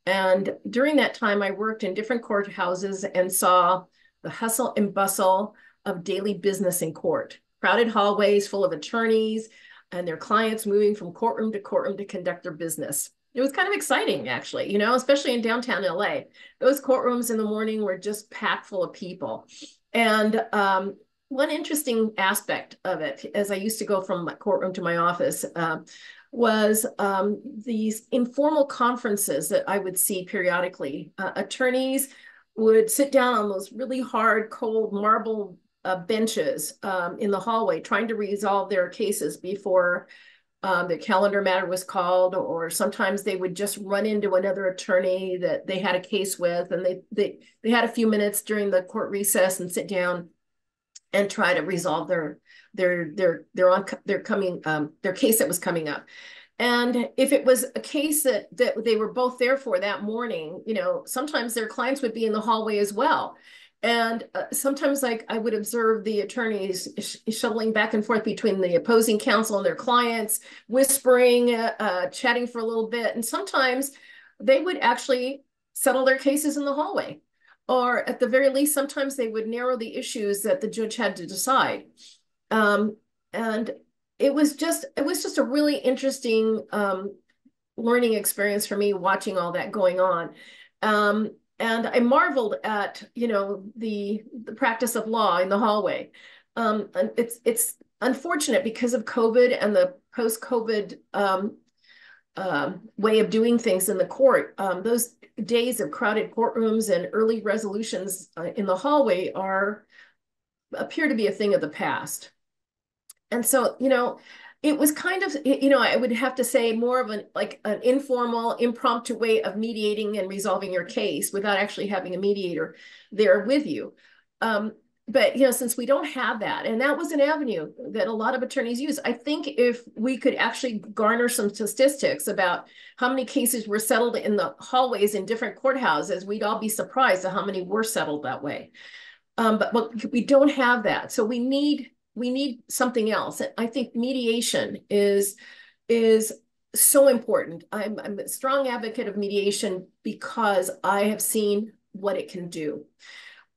and during that time, I worked in different courthouses and saw the hustle and bustle of daily business in court. Crowded hallways full of attorneys and their clients moving from courtroom to courtroom to conduct their business it was kind of exciting actually you know especially in downtown la those courtrooms in the morning were just packed full of people. And um, one interesting aspect of it as i used to go from my courtroom to my office uh, was um, these informal conferences that i would see periodically. Uh, attorneys would sit down on those really hard cold marble uh, benches um, in the hallway trying to resolve their cases before um, their calendar matter was called, or sometimes they would just run into another attorney that they had a case with, and they they they had a few minutes during the court recess and sit down and try to resolve their their their their on their coming um, their case that was coming up. And if it was a case that that they were both there for that morning, you know, sometimes their clients would be in the hallway as well. And uh, sometimes like I would observe the attorneys sh shuttling back and forth between the opposing counsel and their clients, whispering, uh, uh, chatting for a little bit. And sometimes they would actually settle their cases in the hallway. Or at the very least, sometimes they would narrow the issues that the judge had to decide. Um, and it was just it was just a really interesting um, learning experience for me watching all that going on. Um, and I marveled at you know the the practice of law in the hallway. Um, and it's it's unfortunate because of COVID and the post COVID um, uh, way of doing things in the court. Um, those days of crowded courtrooms and early resolutions uh, in the hallway are appear to be a thing of the past. And so you know it was kind of you know i would have to say more of an like an informal impromptu way of mediating and resolving your case without actually having a mediator there with you. Um, but you know since we don't have that and that was an avenue that a lot of attorneys use i think if we could actually garner some statistics about how many cases were settled in the hallways in different courthouses we'd all be surprised at how many were settled that way. Um, but, but we don't have that. So we need we need something else. And I think mediation is is so important. I'm, I'm a strong advocate of mediation because I have seen what it can do.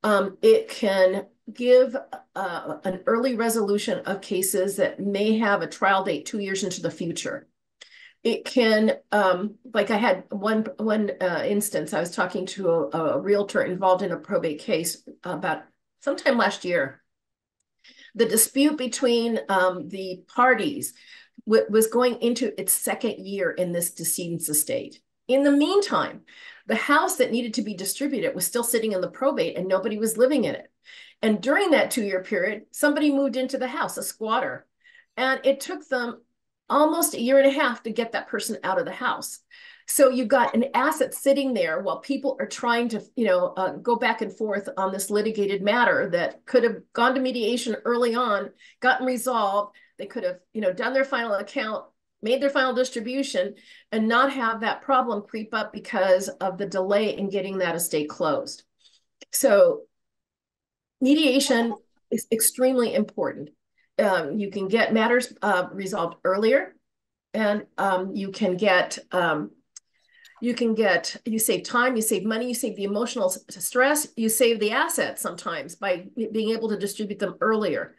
Um, it can give uh, an early resolution of cases that may have a trial date two years into the future. It can, um, like I had one one uh, instance, I was talking to a, a realtor involved in a probate case about sometime last year the dispute between um, the parties was going into its second year in this decedent's estate. In the meantime, the house that needed to be distributed was still sitting in the probate and nobody was living in it. And during that two year period, somebody moved into the house, a squatter. And it took them almost a year and a half to get that person out of the house. So you've got an asset sitting there while people are trying to, you know, uh, go back and forth on this litigated matter that could have gone to mediation early on, gotten resolved. They could have, you know, done their final account, made their final distribution, and not have that problem creep up because of the delay in getting that estate closed. So mediation is extremely important. Um, you can get matters uh, resolved earlier, and um, you can get um, you can get you save time you save money you save the emotional stress you save the assets sometimes by being able to distribute them earlier.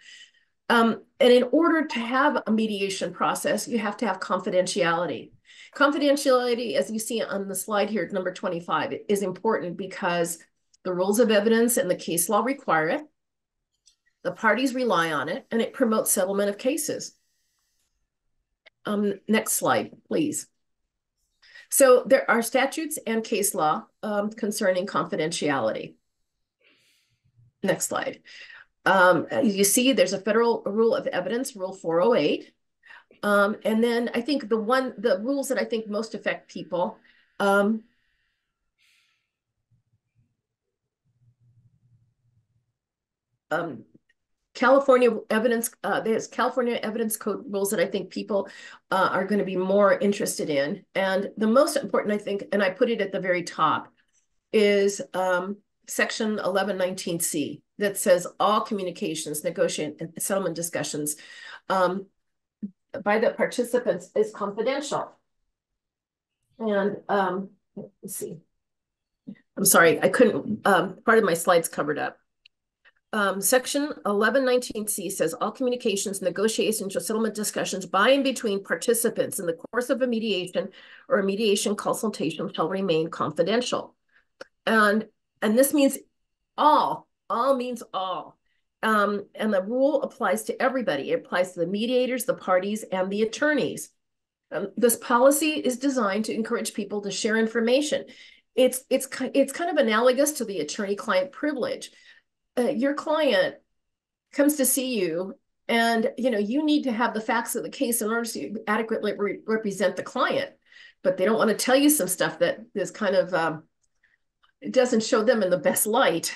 Um, and in order to have a mediation process you have to have confidentiality. Confidentiality as you see on the slide here number 25 is important because the rules of evidence and the case law require it. The parties rely on it and it promotes settlement of cases. Um, next slide please so there are statutes and case law um, concerning confidentiality. Next slide. Um, you see there's a federal rule of evidence, Rule 408. Um, and then I think the one, the rules that I think most affect people um, um, California evidence, uh, there's California evidence code rules that I think people uh, are going to be more interested in. And the most important, I think, and I put it at the very top, is um, section 1119C that says all communications, negotiation, and settlement discussions um, by the participants is confidential. And um, let's see. I'm sorry, I couldn't, um, part of my slides covered up. Um, section 1119C says all communications, negotiations, or settlement discussions by and between participants in the course of a mediation or a mediation consultation shall remain confidential. And, and this means all, all means all. Um, and the rule applies to everybody. It applies to the mediators, the parties, and the attorneys. Um, this policy is designed to encourage people to share information. It's, it's, it's kind of analogous to the attorney-client privilege uh, your client comes to see you and you know you need to have the facts of the case in order to adequately re represent the client. But they don't want to tell you some stuff that is kind of um, it doesn't show them in the best light.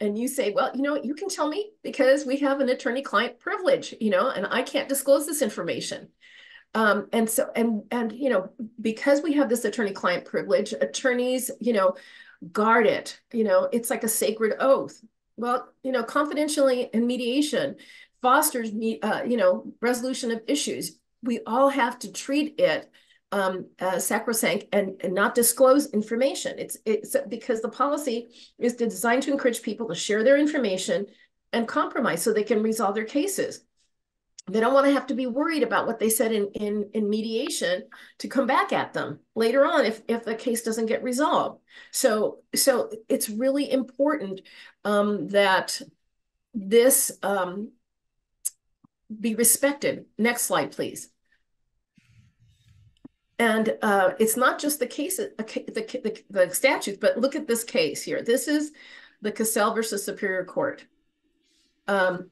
And you say well you know you can tell me because we have an attorney client privilege you know and i can't disclose this information. Um, and so and and you know because we have this attorney client privilege attorneys you know guard it you know it's like a sacred oath well, you know, confidentially in mediation fosters, uh, you know, resolution of issues. We all have to treat it um, sacrosanct and, and not disclose information. It's, it's because the policy is designed to encourage people to share their information and compromise so they can resolve their cases. They don't want to have to be worried about what they said in, in, in mediation to come back at them later on if, if the case doesn't get resolved. So, so it's really important um, that this um, be respected. Next slide, please. And uh, it's not just the case, the, the, the statutes, but look at this case here. This is the Cassel versus Superior Court. Um,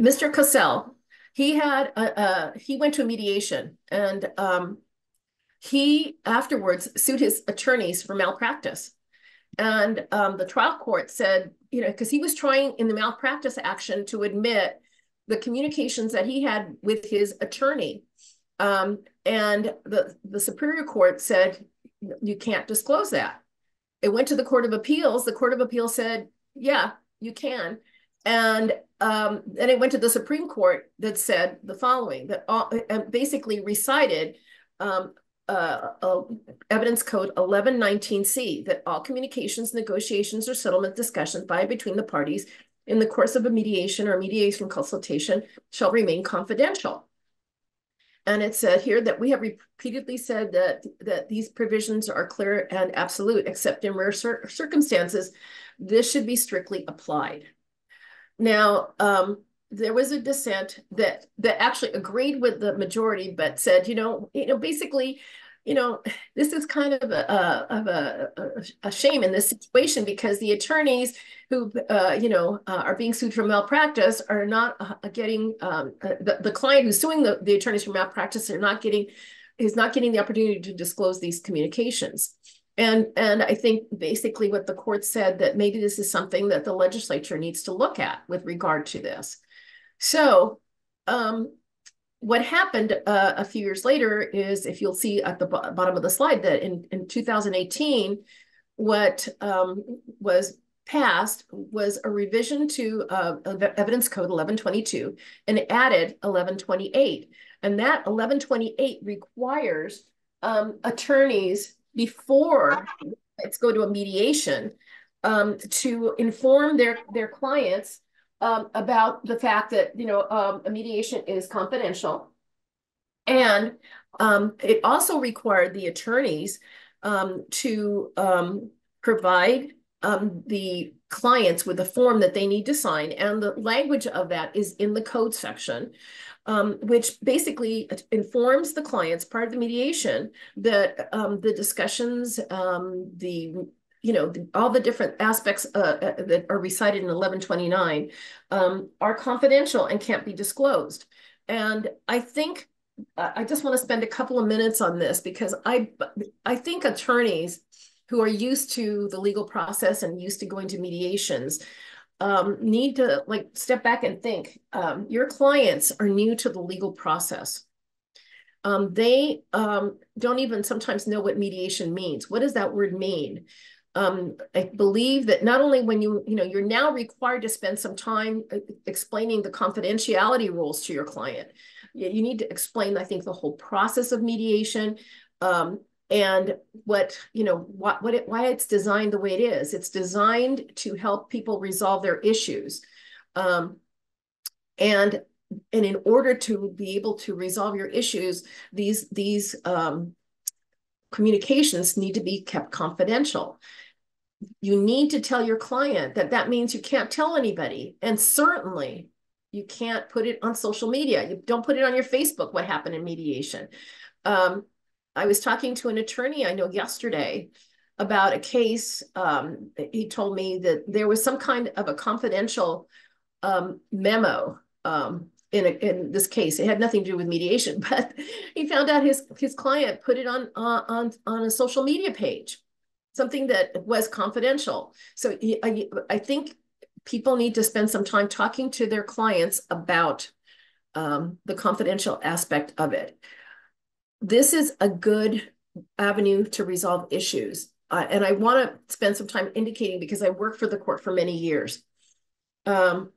Mr. Cassel, he had a, he went to a mediation and um, he afterwards sued his attorneys for malpractice. And um, the trial court said, you know, because he was trying in the malpractice action to admit the communications that he had with his attorney. Um, and the, the Superior Court said, you can't disclose that. It went to the Court of Appeals. The Court of Appeals said, yeah, you can. And um, then it went to the Supreme Court that said the following, that all, basically recited um, uh, uh, Evidence Code 1119C, that all communications, negotiations, or settlement discussions by between the parties in the course of a mediation or mediation consultation shall remain confidential. And it said here that we have repeatedly said that, that these provisions are clear and absolute, except in rare cir circumstances, this should be strictly applied. Now, um, there was a dissent that that actually agreed with the majority, but said, you know, you know, basically, you know, this is kind of a, of a, a, shame in this situation because the attorneys who, uh, you know, uh, are being sued for malpractice are not uh, getting um, uh, the, the client who's suing the, the attorneys for malpractice are not getting is not getting the opportunity to disclose these communications. And, and I think basically what the court said that maybe this is something that the legislature needs to look at with regard to this. So um, what happened uh, a few years later is, if you'll see at the bottom of the slide, that in, in 2018, what um, was passed was a revision to uh, Evidence Code 1122 and added 1128. And that 1128 requires um, attorneys before let's go to a mediation um, to inform their, their clients um, about the fact that, you know, um, a mediation is confidential. And um, it also required the attorneys um, to um, provide the clients with a form that they need to sign. And the language of that is in the code section, um, which basically informs the clients part of the mediation that um, the discussions, um, the you know, the, all the different aspects uh, uh, that are recited in 1129 um, are confidential and can't be disclosed. And I think I just want to spend a couple of minutes on this because I I think attorneys who are used to the legal process and used to going to mediations um, need to like step back and think. Um, your clients are new to the legal process. Um, they um, don't even sometimes know what mediation means. What does that word mean? Um, I believe that not only when you, you know, you're now required to spend some time uh, explaining the confidentiality rules to your client. You need to explain, I think, the whole process of mediation. And what you know what what it, why it's designed the way it is. It's designed to help people resolve their issues um, and and in order to be able to resolve your issues these these um, communications need to be kept confidential. You need to tell your client that that means you can't tell anybody and certainly you can't put it on social media. You don't put it on your facebook what happened in mediation. Um, I was talking to an attorney I know yesterday about a case. Um, he told me that there was some kind of a confidential um, memo um, in, a, in this case. It had nothing to do with mediation, <laughs> but he found out his his client put it on uh, on on a social media page, something that was confidential. So I, I think people need to spend some time talking to their clients about um, the confidential aspect of it this is a good avenue to resolve issues. Uh, and I want to spend some time indicating because I worked for the court for many years. Um,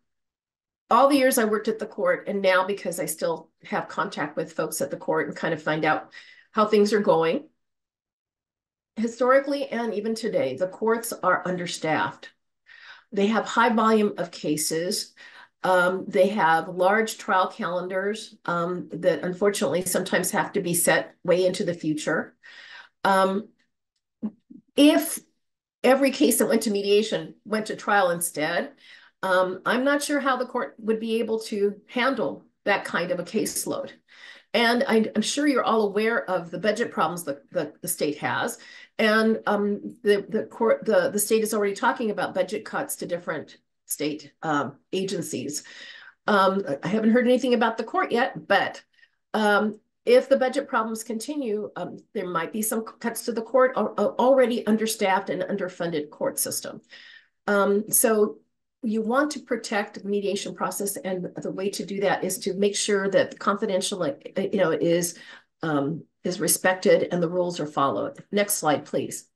all the years I worked at the court, and now because I still have contact with folks at the court and kind of find out how things are going. Historically and even today, the courts are understaffed. They have high volume of cases. Um, they have large trial calendars um, that unfortunately sometimes have to be set way into the future. Um, if every case that went to mediation went to trial instead, um, I'm not sure how the court would be able to handle that kind of a caseload. And I, am sure you're all aware of the budget problems that, that the state has. And um, the, the court, the, the state is already talking about budget cuts to different state um, agencies. Um, I haven't heard anything about the court yet, but um, if the budget problems continue, um, there might be some cuts to the court already understaffed and underfunded court system. Um, so you want to protect the mediation process, and the way to do that is to make sure that the confidential, you know, is um, is respected and the rules are followed. Next slide, please.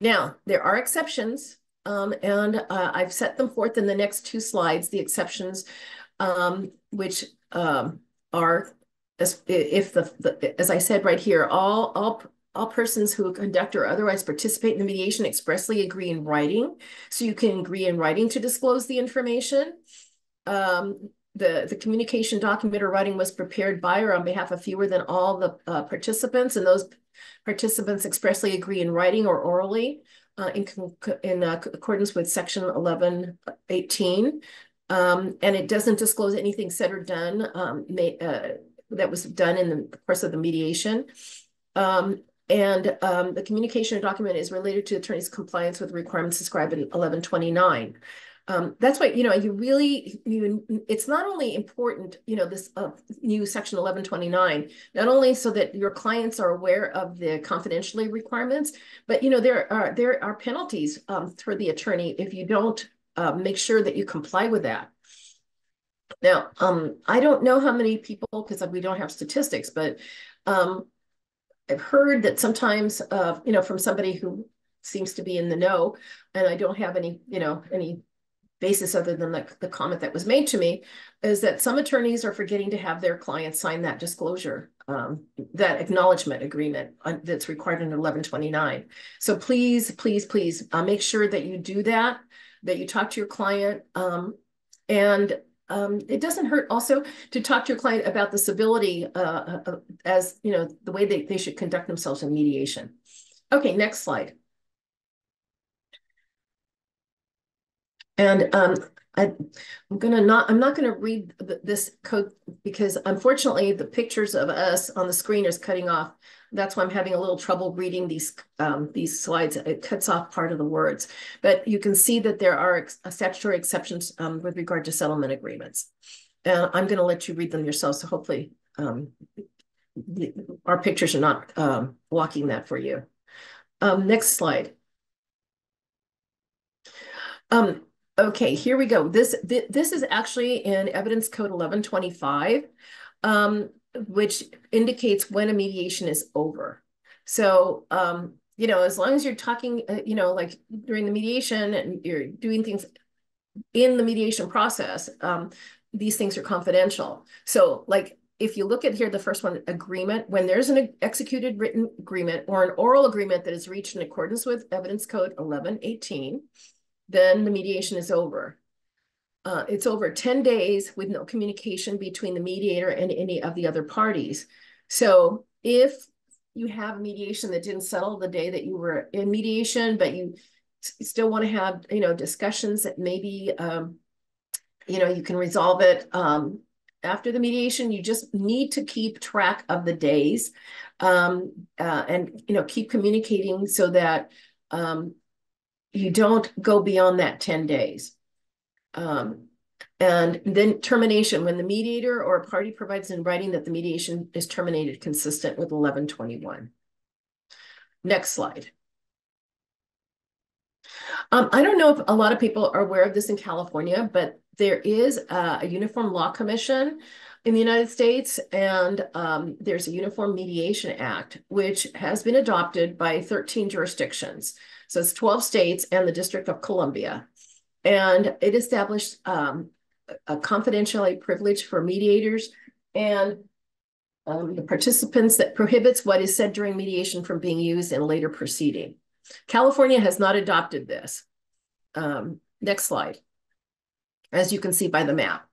Now, there are exceptions, um, and uh, I've set them forth in the next two slides, the exceptions, um, which um, are, as, if the, the, as I said right here, all, all, all persons who conduct or otherwise participate in the mediation expressly agree in writing. So you can agree in writing to disclose the information. Um, the, the communication document or writing was prepared by or on behalf of fewer than all the uh, participants, and those Participants expressly agree in writing or orally uh, in, in uh, accordance with section 1118. Um, and it doesn't disclose anything said or done um, may, uh, that was done in the course of the mediation. Um, and um, the communication document is related to attorney's compliance with requirements described in 1129. Um, that's why, you know, you really, you, it's not only important, you know, this uh, new section 1129, not only so that your clients are aware of the confidentiality requirements, but, you know, there are, there are penalties um, for the attorney if you don't uh, make sure that you comply with that. Now, um, I don't know how many people, because we don't have statistics, but um, I've heard that sometimes, uh, you know, from somebody who seems to be in the know, and I don't have any, you know, any basis other than the, the comment that was made to me, is that some attorneys are forgetting to have their clients sign that disclosure, um, that acknowledgement agreement that's required in 1129. So please, please, please uh, make sure that you do that, that you talk to your client, um, and um, it doesn't hurt also to talk to your client about the civility uh, uh, uh, as, you know, the way they, they should conduct themselves in mediation. Okay, next slide. And um, I, am gonna not, I'm not gonna read this code because unfortunately the pictures of us on the screen is cutting off. That's why I'm having a little trouble reading these um, these slides. It cuts off part of the words, but you can see that there are ex statutory exceptions um, with regard to settlement agreements. And I'm gonna let you read them yourself. So hopefully um, our pictures are not um, blocking that for you. Um, next slide. Um, Okay, here we go. This th this is actually in Evidence Code 1125, um, which indicates when a mediation is over. So, um, you know, as long as you're talking, uh, you know, like during the mediation and you're doing things in the mediation process, um, these things are confidential. So, like, if you look at here, the first one, agreement, when there's an executed written agreement or an oral agreement that is reached in accordance with Evidence Code 1118, then the mediation is over. Uh, it's over 10 days with no communication between the mediator and any of the other parties. So if you have mediation that didn't settle the day that you were in mediation, but you still want to have, you know, discussions that maybe, um, you know, you can resolve it um, after the mediation, you just need to keep track of the days um, uh, and, you know, keep communicating so that um, you don't go beyond that 10 days. Um, and then termination, when the mediator or a party provides in writing that the mediation is terminated consistent with 1121. Next slide. Um, I don't know if a lot of people are aware of this in California, but there is a, a Uniform Law Commission in the United States, and um, there's a Uniform Mediation Act, which has been adopted by 13 jurisdictions. So it's 12 states and the District of Columbia. And it established um, a confidentiality privilege for mediators and um, the participants that prohibits what is said during mediation from being used in later proceeding. California has not adopted this. Um, next slide. As you can see by the map.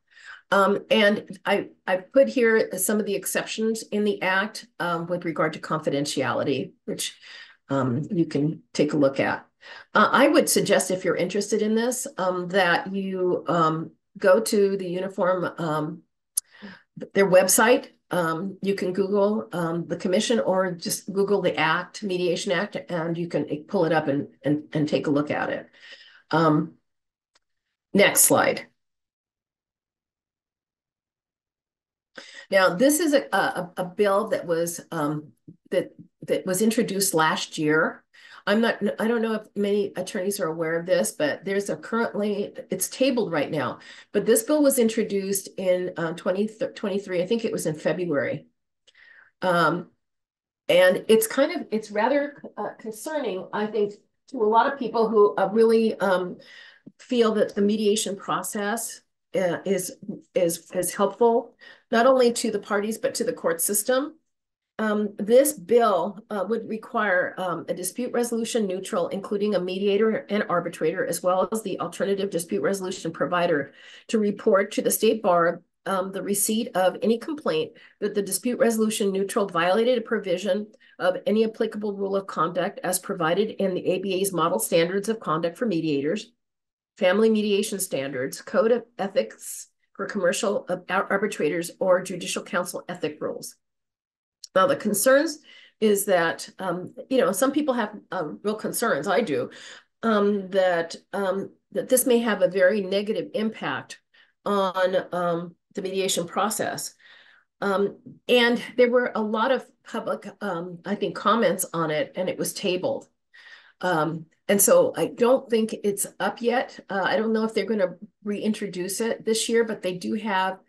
Um, and I, I put here some of the exceptions in the act um, with regard to confidentiality, which um, you can take a look at. Uh, I would suggest if you're interested in this, um, that you um, go to the uniform, um, their website. Um, you can Google the commission or just Google the act, Mediation Act, and you can pull it up and, and, and take a look at it. next slide. Now, this is a, a, a bill that was um, that that was introduced last year. I'm not, I don't know if many attorneys are aware of this, but there's a currently, it's tabled right now. But this bill was introduced in uh, 2023, I think it was in February. Um, and it's kind of, it's rather uh, concerning, I think, to a lot of people who uh, really um, feel that the mediation process uh, is, is, is helpful, not only to the parties, but to the court system. Um, this bill uh, would require um, a dispute resolution neutral, including a mediator and arbitrator, as well as the alternative dispute resolution provider to report to the state bar um, the receipt of any complaint that the dispute resolution neutral violated a provision of any applicable rule of conduct as provided in the ABA's model standards of conduct for mediators, family mediation standards, code of ethics for commercial uh, arbitrators, or judicial council ethic rules. Now, the concerns is that, um, you know, some people have um, real concerns, I do, um, that um, that this may have a very negative impact on um, the mediation process. Um, and there were a lot of public, I think, comments on it, and it was tabled. Um, and so I don't think it's up yet. Uh, I don't know if they're going to reintroduce it this year, but they do have,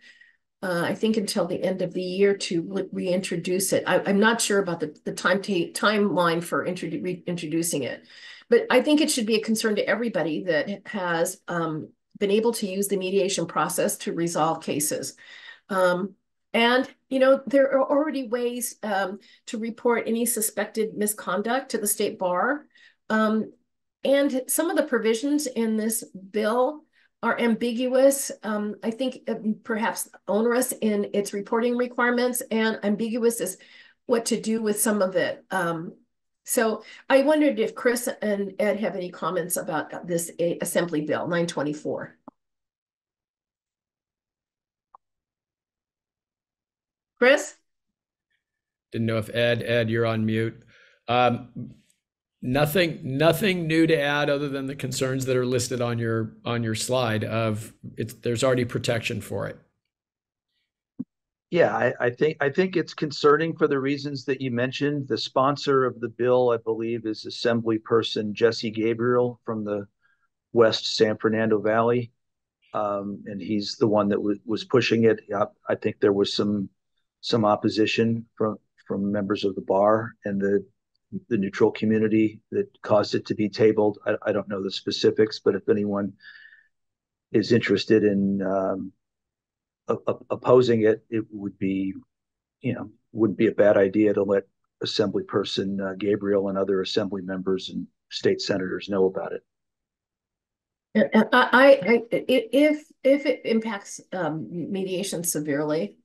uh, I think, until the end of the year to reintroduce it. I, am not sure about the, the time timeline for introdu reintroducing it, but I think it should be a concern to everybody that has um, been able to use the mediation process to resolve cases. Um, and, you know, there are already ways um, to report any suspected misconduct to the state bar. Um, and some of the provisions in this bill are ambiguous. Um, I think uh, perhaps onerous in its reporting requirements and ambiguous as what to do with some of it. Um, so I wondered if Chris and Ed have any comments about this Assembly Bill 924. Chris? Didn't know if Ed, Ed, you're on mute. Um, nothing, nothing new to add other than the concerns that are listed on your on your slide. Of there's already protection for it. Yeah, I, I think I think it's concerning for the reasons that you mentioned. The sponsor of the bill, I believe, is Assembly Person Jesse Gabriel from the West San Fernando Valley, um, and he's the one that was pushing it. I, I think there was some some opposition from from members of the bar and the the neutral community that caused it to be tabled. I, I don't know the specifics, but if anyone is interested in um, opposing it, it would be, you know, wouldn't be a bad idea to let Assembly Person uh, Gabriel and other Assembly members and state senators know about it. I, I, if if it impacts um, mediation severely,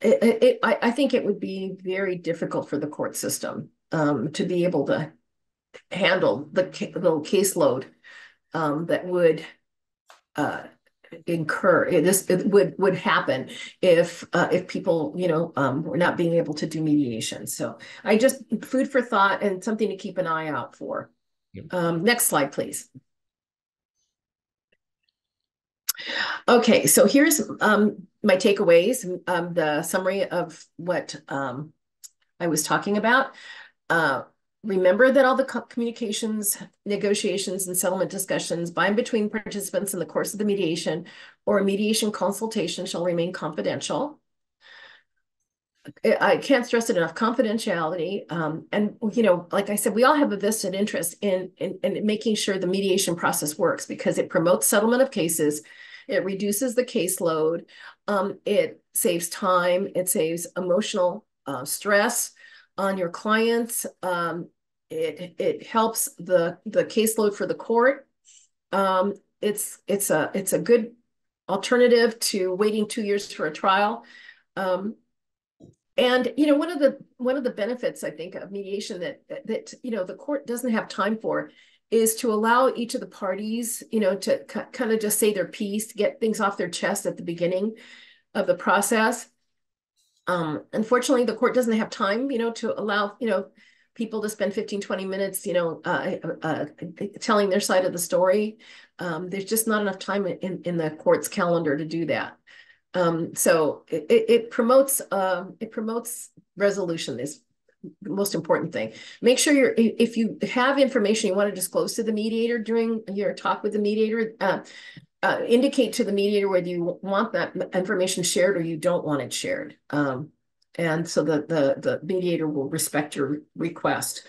it, it, I, I think it would be very difficult for the court system um, to be able to handle the, the caseload um, that would uh, incur this it would would happen if uh, if people you know um, were not being able to do mediation. So I just food for thought and something to keep an eye out for. Yep. Um, next slide, please. Okay, so here's um, my takeaways, um, the summary of what um, I was talking about. Uh, remember that all the communications, negotiations, and settlement discussions by and between participants in the course of the mediation or mediation consultation shall remain confidential. I can't stress it enough, confidentiality. Um, and, you know, like I said, we all have a vested interest in, in, in making sure the mediation process works because it promotes settlement of cases, it reduces the caseload, um, it saves time, it saves emotional uh, stress on your clients. Um, it it helps the the caseload for the court. Um, it's it's a it's a good alternative to waiting two years for a trial. Um, and you know one of the one of the benefits I think of mediation that that you know the court doesn't have time for is to allow each of the parties, you know, to kind of just say their piece, get things off their chest at the beginning of the process. Um, unfortunately, the court doesn't have time, you know, to allow, you know, people to spend 15, 20 minutes, you know, uh, uh, uh, telling their side of the story. Um, there's just not enough time in, in the court's calendar to do that. Um, so it, it promotes uh, it promotes resolution is the most important thing. Make sure you're, if you have information you want to disclose to the mediator during your talk with the mediator, uh, indicate to the mediator whether you want that information shared or you don't want it shared. Um, and so the, the, the mediator will respect your request.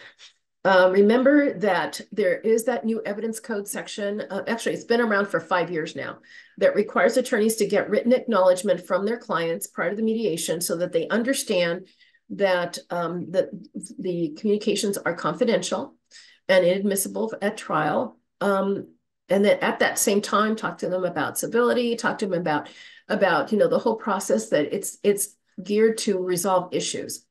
Uh, remember that there is that new evidence code section. Uh, actually, it's been around for five years now that requires attorneys to get written acknowledgement from their clients prior to the mediation so that they understand that um, the, the communications are confidential and inadmissible at trial. Um, and then at that same time, talk to them about civility, talk to them about, about, you know, the whole process that it's, it's geared to resolve issues.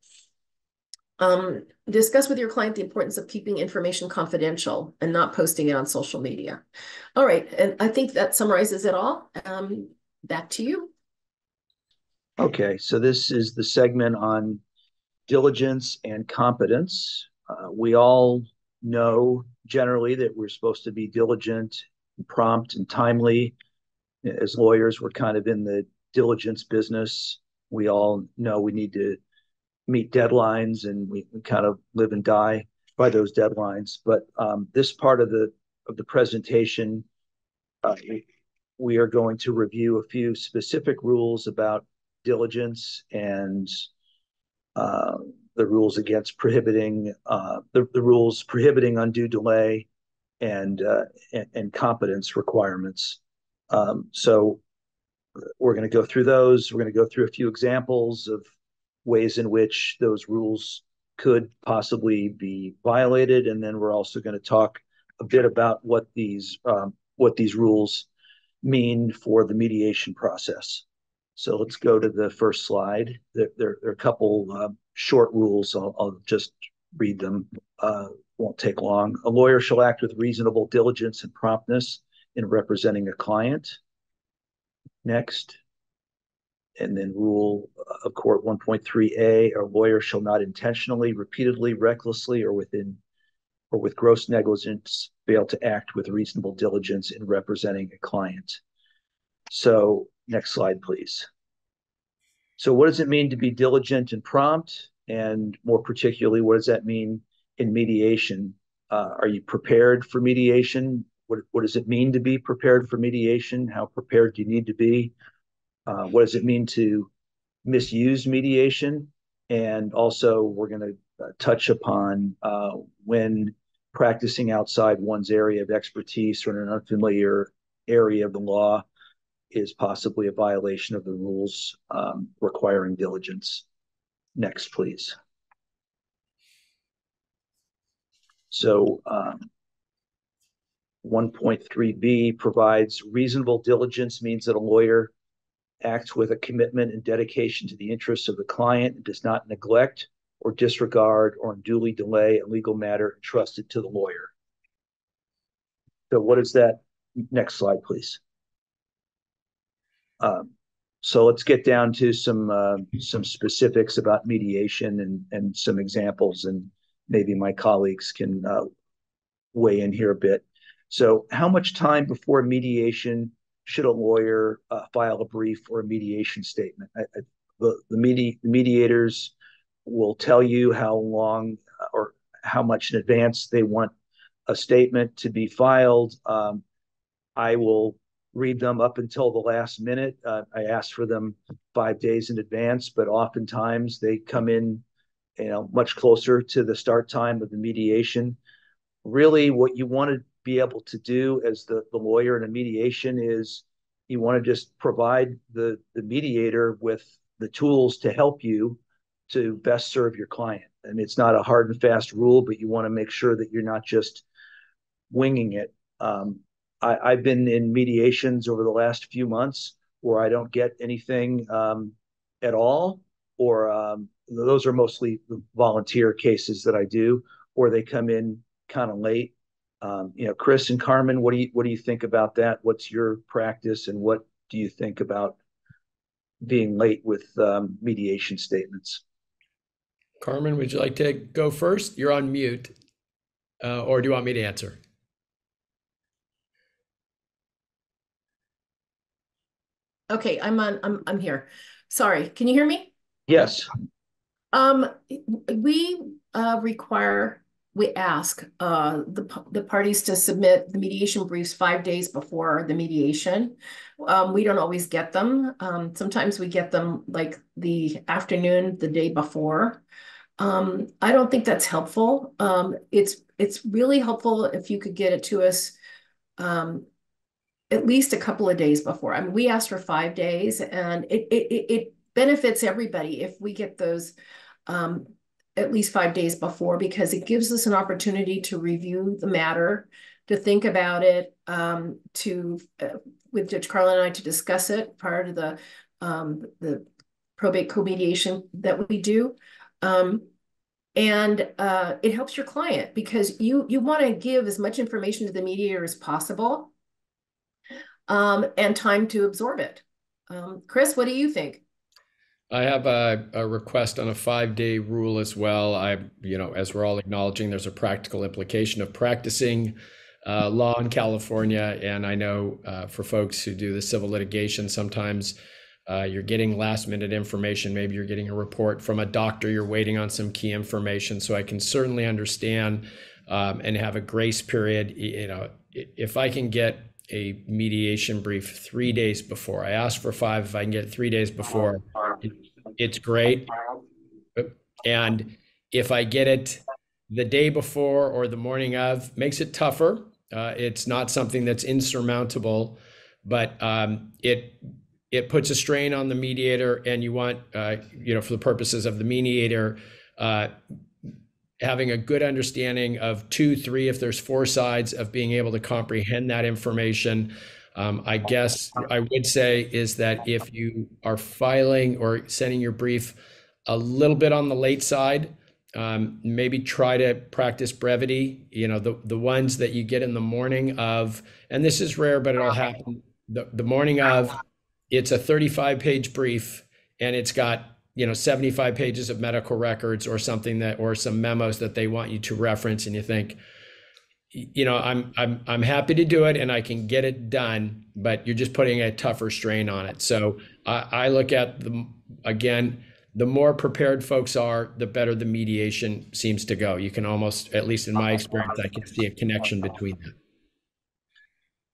Um, discuss with your client the importance of keeping information confidential and not posting it on social media. All right, and I think that summarizes it all. Um, back to you. Okay, so this is the segment on diligence and competence. Uh, we all know generally that we're supposed to be diligent, prompt, and timely. As lawyers, we're kind of in the diligence business. We all know we need to meet deadlines and we, we kind of live and die by those deadlines. But um, this part of the of the presentation, uh, we are going to review a few specific rules about diligence and uh, the rules against prohibiting uh, the, the rules prohibiting undue delay and uh, and, and, competence requirements. Um, so we're going to go through those. We're going to go through a few examples of ways in which those rules could possibly be violated, and then we're also going to talk a bit about what these um, what these rules mean for the mediation process. So let's go to the first slide. There, there, there are a couple uh, short rules. I'll, I'll, just read them. Uh, won't take long. A lawyer shall act with reasonable diligence and promptness in representing a client. Next. And then rule of court 1.3a, a lawyer shall not intentionally, repeatedly, recklessly, or within or with gross negligence fail to act with reasonable diligence in representing a client. So next slide, please. So what does it mean to be diligent and prompt? And more particularly, what does that mean in mediation? Uh, are you prepared for mediation? What, what does it mean to be prepared for mediation? How prepared do you need to be? Uh, what does it mean to misuse mediation? And also, we're going to uh, touch upon uh, when practicing outside one's area of expertise or in an unfamiliar area of the law is possibly a violation of the rules um, requiring diligence. Next, please. So um, 1.3b provides reasonable diligence means that a lawyer acts with a commitment and dedication to the interests of the client and does not neglect or disregard or unduly delay a legal matter entrusted to the lawyer. So what is that? Next slide, please. Um, so let's get down to some uh, some specifics about mediation and and some examples, and maybe my colleagues can uh, weigh in here a bit. So, how much time before mediation should a lawyer uh, file a brief or a mediation statement? I, I, the the, medi- the mediators will tell you how long or how much in advance they want a statement to be filed. Um, I will read them up until the last minute. Uh, I ask for them five days in advance, but oftentimes they come in, you know, much closer to the start time of the mediation. Really, what you want to be able to do as the, the lawyer in a mediation is you want to just provide the, the mediator with the tools to help you to best serve your client. And it's not a hard and fast rule, but you want to make sure that you're not just winging it. Um, I, have been in mediations over the last few months where I don't get anything um, at all, or um, those are mostly volunteer cases that I do, or they come in kind of late. Um, you know, Chris and Carmen, what do you what do you think about that? What's your practice, and what do you think about being late with um, mediation statements? Carmen, would you like to go first? You're on mute. Uh, or do you want me to answer? Okay, I'm on, I'm, I'm here. Sorry, can you hear me? Yes. Um, we uh, require, we ask uh, the, the parties to submit the mediation briefs five days before the mediation. Um, we don't always get them. Um, sometimes we get them like the afternoon, the day before. Um, I don't think that's helpful. Um, it's it's really helpful if you could get it to us um, at least a couple of days before. I mean, we asked for five days, and it it it benefits everybody if we get those um, at least five days before because it gives us an opportunity to review the matter, to think about it, um, to uh, with Judge Carlin and I to discuss it prior to the um, the probate co-mediation that we do. Um, and uh, it helps your client because you you want to give as much information to the mediator as possible um, and time to absorb it. Um, Chris, what do you think? I have a, a request on a five-day rule as well. I, you know, as we're all acknowledging, there's a practical implication of practicing uh, law in California, and I know uh, for folks who do the civil litigation, sometimes uh, you're getting last-minute information. Maybe you're getting a report from a doctor. You're waiting on some key information. So I can certainly understand um, and have a grace period. You know, if I can get a mediation brief three days before. I asked for five. If I can get three days before, it, it's great. And if I get it the day before or the morning of, makes it tougher. Uh, it's not something that's insurmountable, but um, it it puts a strain on the mediator, and you want, uh, you know, for the purposes of the mediator, uh, having a good understanding of two, three, if there's four sides of being able to comprehend that information. Um, I guess I would say is that if you are filing or sending your brief a little bit on the late side, um, maybe try to practice brevity. You know, the the ones that you get in the morning of, and this is rare, but it'll happen. The, the morning of, it's a 35 page brief, and it's got you know 75 pages of medical records or something that or some memos that they want you to reference and you think you know i'm i'm i'm happy to do it and i can get it done but you're just putting a tougher strain on it. So i, I look at the again the more prepared folks are the better the mediation seems to go. You can almost at least in my uh-huh. experience i can see a connection between them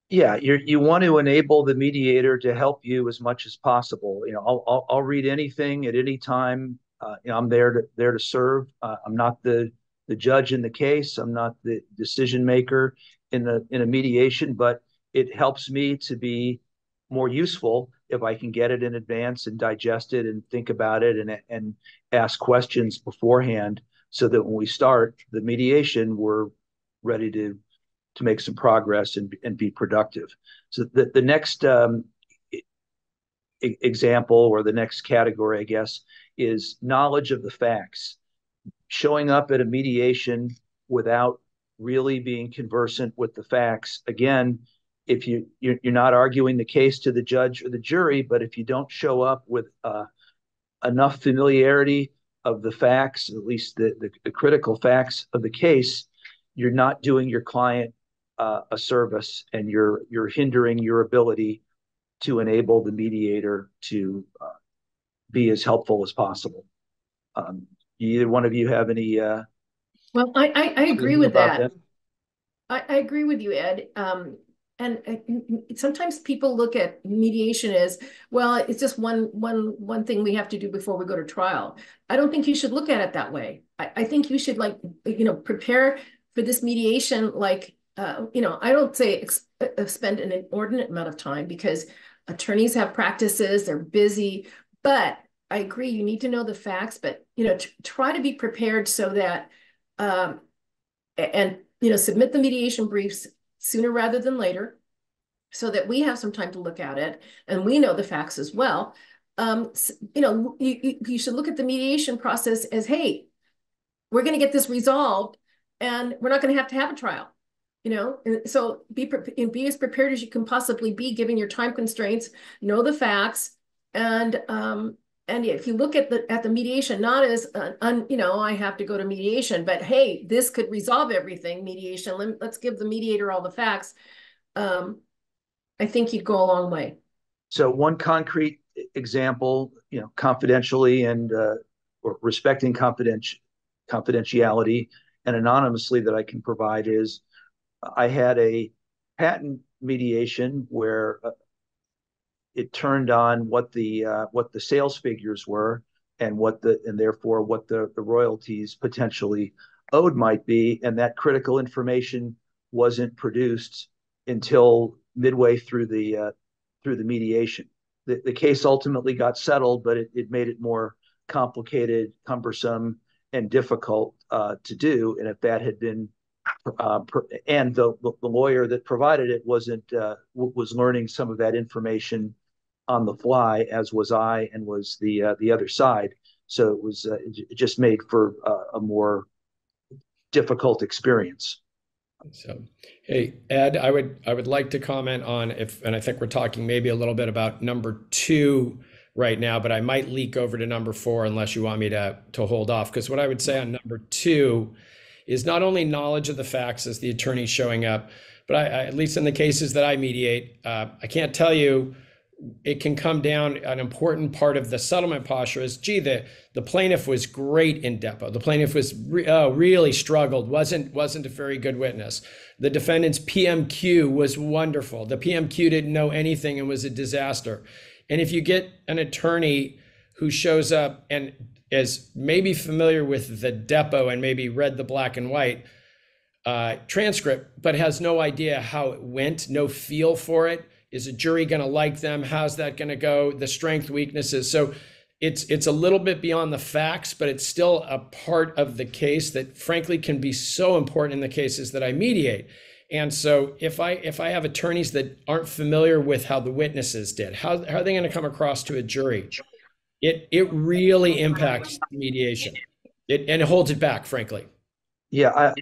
yeah you you want to enable the mediator to help you as much as possible. You know i'll i'll, I'll read anything at any time uh, you know, i'm there to there to serve. Uh, i'm not the the judge in the case. I'm not the decision maker in the in a mediation but it helps me to be more useful if i can get it in advance and digest it and think about it and and ask questions beforehand so that when we start the mediation we're ready to to make some progress and, and be productive. So the, the next um, example or the next category, I guess, is knowledge of the facts. Showing up at a mediation without really being conversant with the facts. Again, if you you're, you're not arguing the case to the judge or the jury, but if you don't show up with uh, enough familiarity of the facts, at least the, the, the critical facts of the case, you're not doing your client uh, a service and you're you're hindering your ability to enable the mediator to uh, be as helpful as possible. Um, either one of you have any? Uh, well, I I, I agree with that. that? I, I, agree with you, Ed. Um, and sometimes people look at mediation as well. It's just one one one thing we have to do before we go to trial. I don't think you should look at it that way. I, I think you should like you know prepare for this mediation like uh, you know, I don't say ex- uh, spend an inordinate amount of time because attorneys have practices, they're busy, but I agree, you need to know the facts, but, you know, t- try to be prepared so that, um, and, you know, submit the mediation briefs sooner rather than later so that we have some time to look at it and we know the facts as well. Um, you know, you, you should look at the mediation process as, hey, we're going to get this resolved and we're not going to have to have a trial you know so be be as prepared as you can possibly be given your time constraints know the facts and um and if you look at the at the mediation not as an un, you know i have to go to mediation but hey this could resolve everything mediation Let, let's give the mediator all the facts um i think you'd go a long way. So one concrete example you know confidentially and uh, or respecting confidential confidentiality and anonymously that i can provide is I had a patent mediation where uh, it turned on what the uh, what the sales figures were and what the and therefore what the, the royalties potentially owed might be, and that critical information wasn't produced until midway through the uh, through the mediation. The, the case ultimately got settled, but it, it made it more complicated, cumbersome, and difficult uh, to do. And if that had been uh, and the, the lawyer that provided it wasn't uh, was learning some of that information on the fly, as was I, and was the uh, the other side. So it was uh, it just made for a more difficult experience. So, hey Ed, I would I would like to comment on if, and I think we're talking maybe a little bit about number two right now, but I might leak over to number four unless you want me to to hold off. Because what I would say on number two is not only knowledge of the facts as the attorney showing up, but I, I, at least in the cases that I mediate, uh, I can't tell you it can come down an important part of the settlement posture is gee the the plaintiff was great in depo. The plaintiff was re- oh, really struggled wasn't wasn't a very good witness. The defendant's pmq was wonderful. The pmq didn't know anything and was a disaster. And if you get an attorney who shows up and is maybe familiar with the depo and maybe read the black and white uh, transcript but has no idea how it went no feel for it is a jury going to like them? How's that going to go? The strength, weaknesses. So it's it's a little bit beyond the facts, but it's still a part of the case that frankly can be so important in the cases that I mediate. And so if I if I have attorneys that aren't familiar with how the witnesses did, how, how are they going to come across to a jury? It it really impacts mediation. It and it holds it back, frankly. Yeah, I,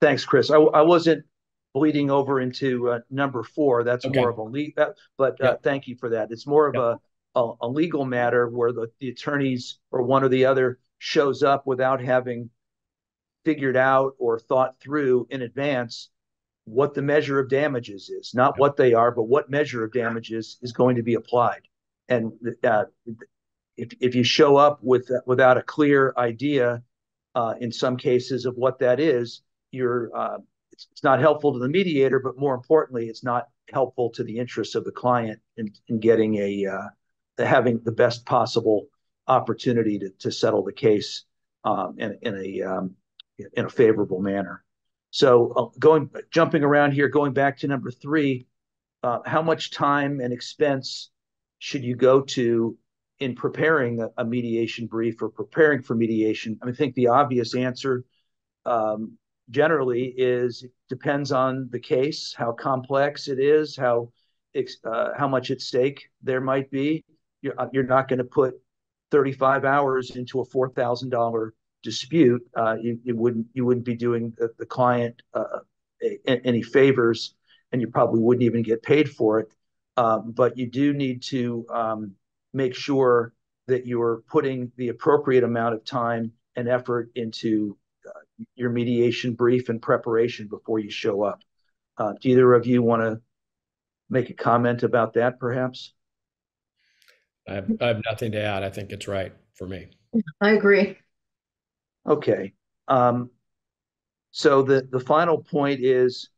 thanks, Chris. I, I wasn't bleeding over into uh, number four. That's okay. more of a legal, but uh, thank you for that. It's more of a, a, a legal matter where the, the attorneys or one or the other shows up without having figured out or thought through in advance what the measure of damages is, not what they are, but what measure of damages is going to be applied. And uh, if if you show up with without a clear idea, uh, in some cases of what that is, you're uh, it's, it's not helpful to the mediator, but more importantly, it's not helpful to the interests of the client in, in getting a uh, having the best possible opportunity to, to settle the case um, in, in a um, in a favorable manner. So uh, going jumping around here, going back to number three, uh, how much time and expense should you go to in preparing a, a mediation brief or preparing for mediation? I, mean, I think the obvious answer um, generally is depends on the case, how complex it is, how uh, how much at stake there might be. You're, uh, you're not going to put 35 hours into a four thousand dollar dispute. Uh, you, you, wouldn't you wouldn't be doing the, the client uh, a, any favors, and you probably wouldn't even get paid for it. Um, but you do need to um, make sure that you're putting the appropriate amount of time and effort into your mediation brief and preparation before you show up. Uh, do either of you want to make a comment about that, perhaps? I have, I have, nothing to add. I think it's right for me. I agree. Okay. Um, so the the final point is,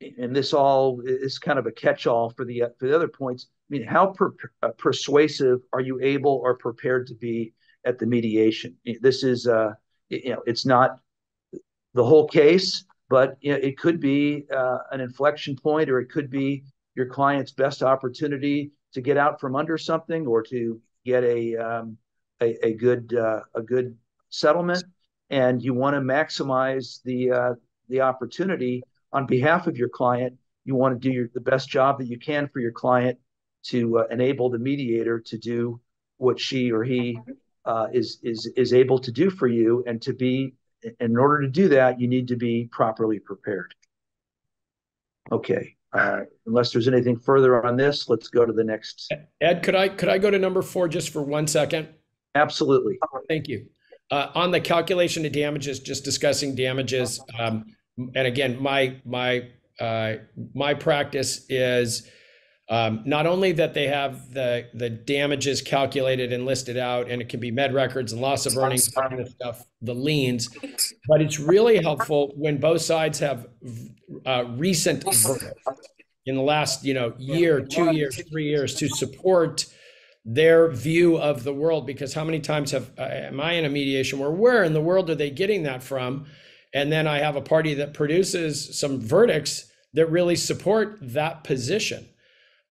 and this all is kind of a catch-all for the for the other points. I mean, how per, uh, persuasive are you able or prepared to be at the mediation? This is, uh, you know, it's not the whole case, but you know, it could be uh, an inflection point, or it could be your client's best opportunity to get out from under something, or to get a um, a, a, good uh, a good settlement. And you want to maximize the uh, the opportunity on behalf of your client. You want to do your, the best job that you can for your client to uh, enable the mediator to do what she or he uh, is is is able to do for you, and to be in order to do that, you need to be properly prepared. Okay. Uh, unless there's anything further on this, let's go to the next. Ed, could I could I go to number four just for one second? Absolutely. Thank you. Uh, on the calculation of damages, just discussing damages, um, and again, my my uh, my practice is um, not only that they have the the damages calculated and listed out, and it can be med records and loss of earnings kind of stuff, the liens, but it's really helpful when both sides have uh, recent in the last you know year, two years, three years to support their view of the world. Because how many times have uh, am I in a mediation where where in the world are they getting that from? And then I have a party that produces some verdicts that really support that position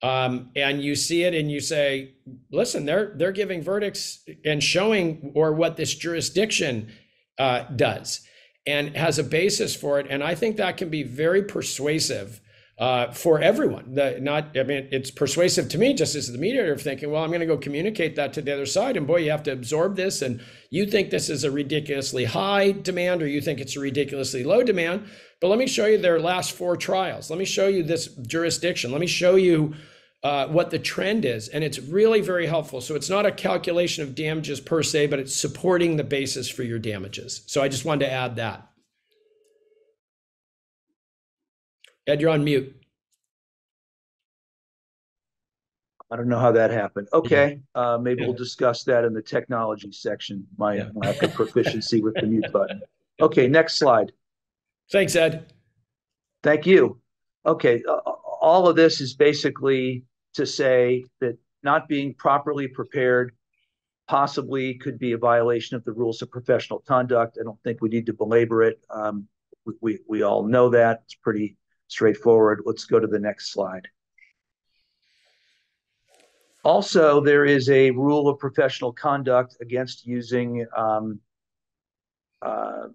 um, and you see it and you say, listen, they're they're giving verdicts and showing or what this jurisdiction uh, does and has a basis for it. And I think that can be very persuasive uh, for everyone. The, not, I mean, it's persuasive to me just as the mediator of thinking, well, I'm going to go communicate that to the other side, and boy, you have to absorb this, and you think this is a ridiculously high demand, or you think it's a ridiculously low demand. But let me show you their last four trials. Let me show you this jurisdiction. Let me show you uh, what the trend is. And it's really very helpful. So it's not a calculation of damages per se, but it's supporting the basis for your damages. So I just wanted to add that. Ed, you're on mute. I don't know how that happened. Okay, uh, maybe we'll discuss that in the technology section, my Yeah. lack <laughs> of proficiency with the mute button. Okay, next slide. Thanks, Ed. Thank you. Okay, all of this is basically to say that not being properly prepared possibly could be a violation of the rules of professional conduct. I don't think we need to belabor it. Um, we, we, we all know that. It's pretty straightforward. Let's go to the next slide. Also, there is a rule of professional conduct against using um, uh,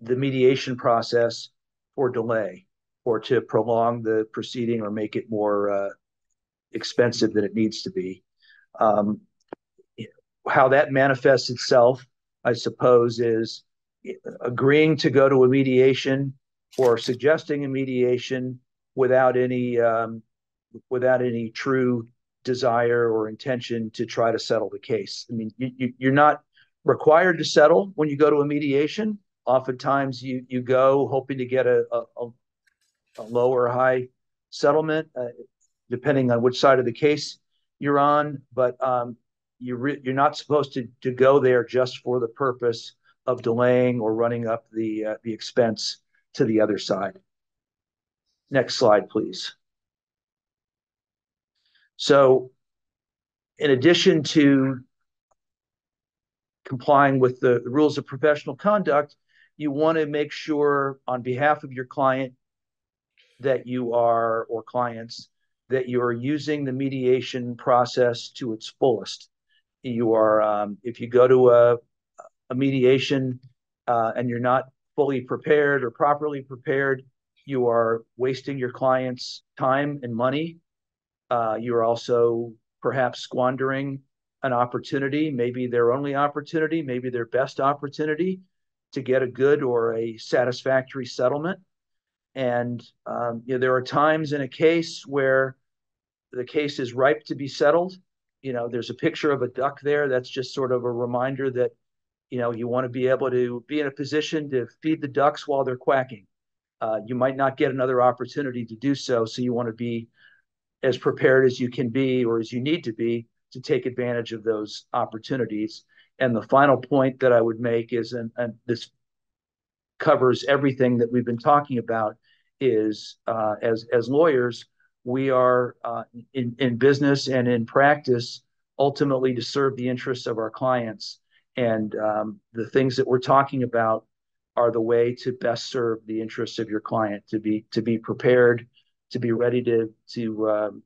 the mediation process for delay or to prolong the proceeding or make it more uh, expensive than it needs to be. Um, how that manifests itself, I suppose, is agreeing to go to a mediation or suggesting a mediation without any um, without any true desire or intention to try to settle the case. I mean, you, you, you're not required to settle when you go to a mediation. Oftentimes, you you go hoping to get a a, a low or high settlement, uh, depending on which side of the case you're on. But um, you re- you're not supposed to to go there just for the purpose of delaying or running up the uh, the expense to the other side. Next slide, please. So, in addition to complying with the, rules of professional conduct, you want to make sure on behalf of your client that you are, or clients, that you are using the mediation process to its fullest. You are, um, if you go to a, a mediation uh, and you're not fully prepared or properly prepared, you are wasting your client's time and money. Uh, you're also perhaps squandering an opportunity, maybe their only opportunity, maybe their best opportunity to get a good or a satisfactory settlement. And um, you know, there are times in a case where the case is ripe to be settled. You know, there's a picture of a duck there. That's just sort of a reminder that, you know, you want to be able to be in a position to feed the ducks while they're quacking. Uh, you might not get another opportunity to do so. So you want to be as prepared as you can be or as you need to be to take advantage of those opportunities. And the final point that I would make is, and, and this covers everything that we've been talking about, is uh, as as lawyers, we are uh, in in business and in practice ultimately to serve the interests of our clients. And um, the things that we're talking about are the way to best serve the interests of your client. To be to be prepared, to be ready to to um,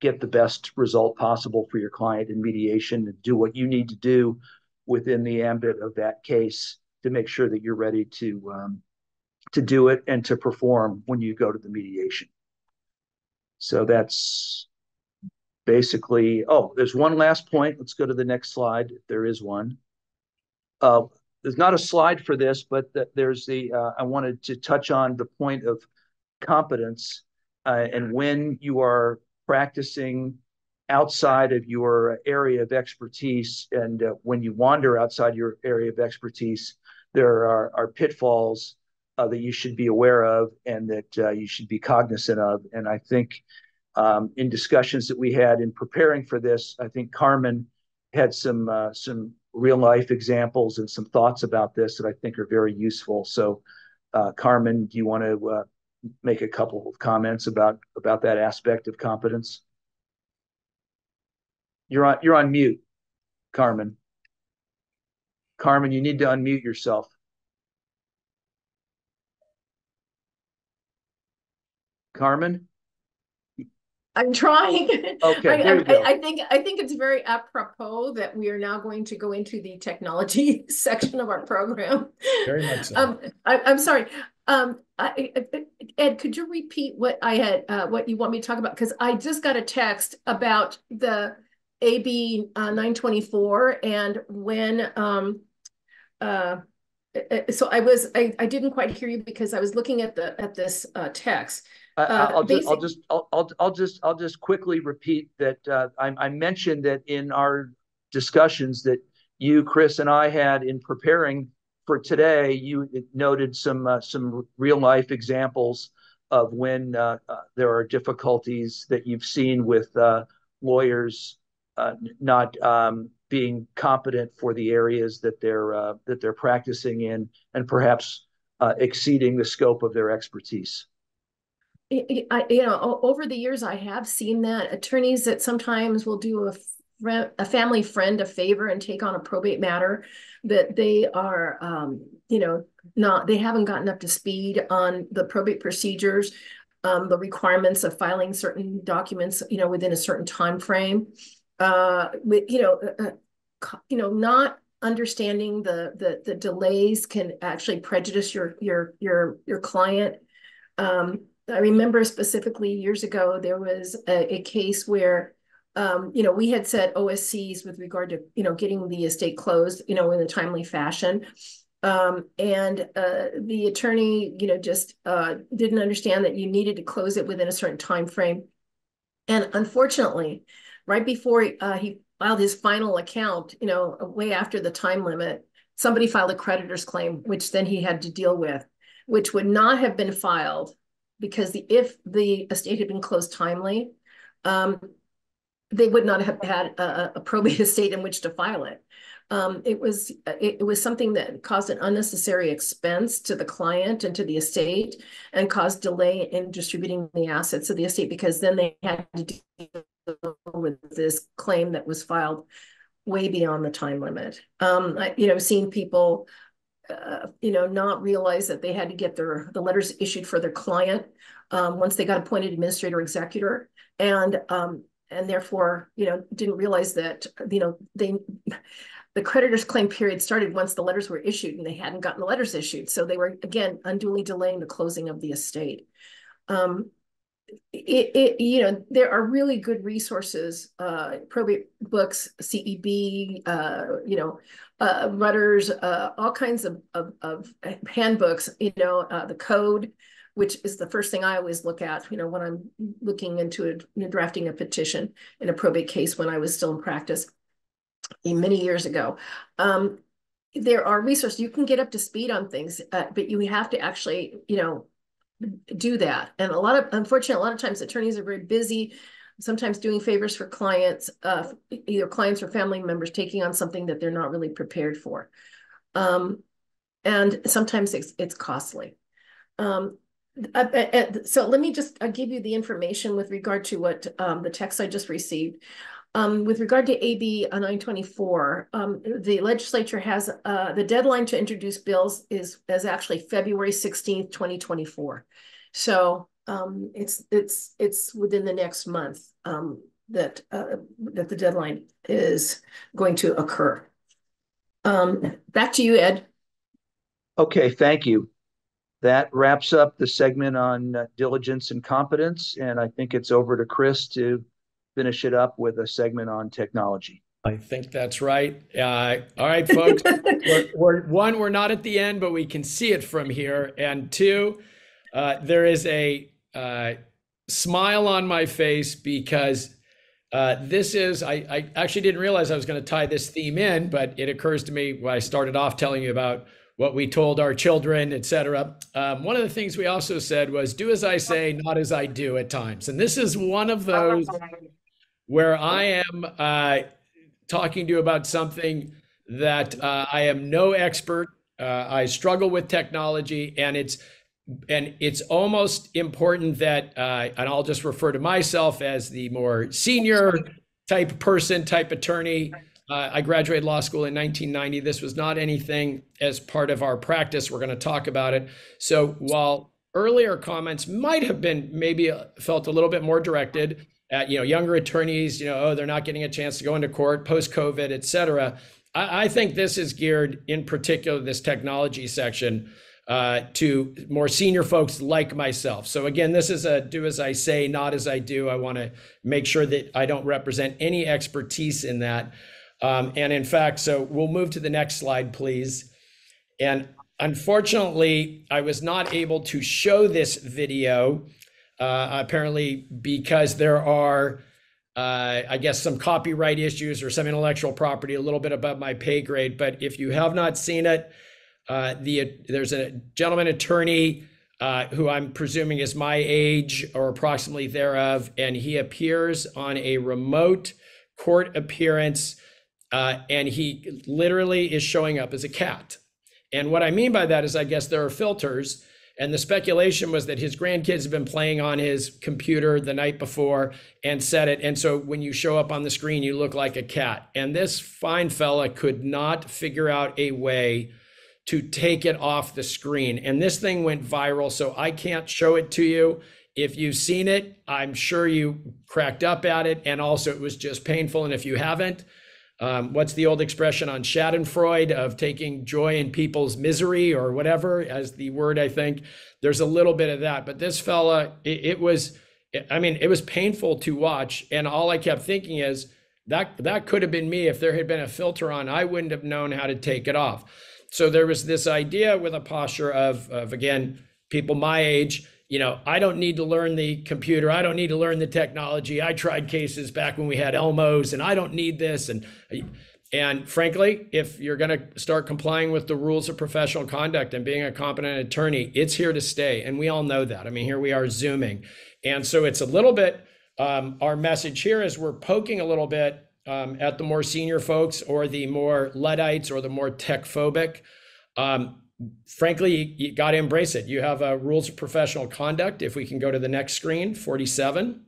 get the best result possible for your client in mediation and do what you need to do within the ambit of that case to make sure that you're ready to um, to do it and to perform when you go to the mediation. So that's basically. Oh, there's one last point. Let's go to the next slide. If there is one. Uh, there's not a slide for this, but th- there's the. Uh, I wanted to touch on the point of competence uh, and when you are practicing outside of your area of expertise and uh, when you wander outside your area of expertise there are, are pitfalls uh, that you should be aware of and that uh, you should be cognizant of and i think um, in discussions that we had in preparing for this i think carmen had some uh, some real life examples and some thoughts about this that i think are very useful so uh, carmen do you want to uh, make a couple of comments about about that aspect of competence you're on you're on mute, Carmen. Carmen, you need to unmute yourself. Carmen? I'm trying. Okay, I, I- I think I think it's very apropos that we are now going to go into the technology <laughs> section of our program. Very much so. Um, I, I'm sorry. Um, I, I- Ed, could you repeat what I had, uh, what you want me to talk about? Because I just got a text about the AB uh, 924 and when um, uh, uh, so I was I, I didn't quite hear you because I was looking at the at this uh, text. I, Uh, I'll just, I'll just, I'll, I'll, I'll just, I'll just quickly repeat that, uh, I, I mentioned that in our discussions that you, Chris, and I had in preparing for today, you noted some, uh, some real life examples of when, uh, uh, there are difficulties that you've seen with, uh, lawyers, uh, not, um, being competent for the areas that they're, uh, that they're practicing in and perhaps, uh, exceeding the scope of their expertise. I, you know, over the years, I have seen that attorneys that sometimes will do a a family friend a favor and take on a probate matter that they are, um, you know, not, they haven't gotten up to speed on the probate procedures, um, the requirements of filing certain documents, you know, within a certain time frame. Uh, with, you know, uh, uh, you know, not understanding the, the, the delays can actually prejudice your, your, your, your client. Um, I remember specifically years ago, there was a, a case where, um, you know, we had set OSCs with regard to, you know, getting the estate closed, you know, in a timely fashion. Um, and uh, the attorney, you know, just uh, didn't understand that you needed to close it within a certain time frame. And unfortunately, right before uh, he filed his final account, you know, way after the time limit, somebody filed a creditor's claim, which then he had to deal with, which would not have been filed because the if the estate had been closed timely, um, they would not have had a, a probate <laughs> estate in which to file it. Um, it was it, it was something that caused an unnecessary expense to the client and to the estate, and caused delay in distributing the assets of the estate because then they had to deal with this claim that was filed way beyond the time limit. Um, I, you know, seeing people uh, you know, not realize that they had to get their the letters issued for their client um, once they got appointed administrator executor, and um, and therefore, you know, didn't realize that you know they the creditor's claim period started once the letters were issued, and they hadn't gotten the letters issued, so they were again unduly delaying the closing of the estate. Um, it, it you know there are really good resources uh probate books ceb uh you know uh Rutters uh all kinds of of, of handbooks you know uh the code which is the first thing i always look at you know when i'm looking into it you know, drafting a petition in a probate case when i was still in practice many years ago. Um there are resources you can get up to speed on things uh, but you have to actually you know do that. And a lot of, unfortunately, a lot of times attorneys are very busy, sometimes doing favors for clients, uh, either clients or family members taking on something that they're not really prepared for. Um, and sometimes it's, it's costly. Um, so let me just uh, give you the information with regard to what um, the text I just received. Um, with regard to AB 924, um, the legislature has uh, the deadline to introduce bills is, is actually February 16th, 2024. So um, it's it's it's within the next month um, that uh, that the deadline is going to occur. Um, back to you, Ed. Okay, thank you. That wraps up the segment on uh, diligence and competence, and I think it's over to Chris to finish it up with a segment on technology. I think that's right. Uh, all right, folks. <laughs> we're, we're, one, we're not at the end, but we can see it from here. And two, uh, there is a uh, smile on my face because uh, this is, I, I, actually didn't realize I was going to tie this theme in, but it occurs to me when I started off telling you about what we told our children, et cetera. Um, one of the things we also said was do as I say, not as I do at times. And this is one of those where I am uh, talking to you about something that uh, I am no expert. Uh, I struggle with technology, and it's and it's almost important that, uh, and I'll just refer to myself as the more senior type person, type attorney. Uh, I graduated law school in 1990. This was not anything as part of our practice. We're going to talk about it. So while earlier comments might have been maybe uh, felt a little bit more directed at you know younger attorneys, you know, oh, they're not getting a chance to go into court post COVID, et cetera. I, I think this is geared in particular this technology section uh, to more senior folks like myself. So again, this is a do as I say, not as I do. I want to make sure that I don't represent any expertise in that. Um, and in fact, so we'll move to the next slide, please. And unfortunately, I was not able to show this video uh, apparently because there are, uh, I guess, some copyright issues or some intellectual property a little bit above my pay grade. But if you have not seen it, uh, the there's a gentleman attorney uh, who I'm presuming is my age or approximately thereof, and he appears on a remote court appearance, uh, and he literally is showing up as a cat. And what I mean by that is, I guess there are filters and the speculation was that his grandkids had been playing on his computer the night before and set it. And so when you show up on the screen, you look like a cat. And this fine fella could not figure out a way to take it off the screen. And this thing went viral. So I can't show it to you. If you've seen it, I'm sure you cracked up at it. And also, it was just painful. And if you haven't, um, what's the old expression on Schadenfreude of taking joy in people's misery or whatever, as the word I think? There's a little bit of that. But this fella, it, it was, I mean, it was painful to watch. And all I kept thinking is, that that could have been me if there had been a filter on i wouldn't have known how to take it off so there was this idea with a posture of, of again people my age you know, I don't need to learn the computer. I don't need to learn the technology. I tried cases back when we had Elmos and I don't need this. And, and frankly, if you're going to start complying with the rules of professional conduct and being a competent attorney, it's here to stay. And we all know that. I mean, here we are zooming. And so it's a little bit, um, our message here is we're poking a little bit um, at the more senior folks or the more Luddites or the more tech phobic. Um, frankly, you, got to embrace it. You have a rules of professional conduct. If we can go to the next screen, 47,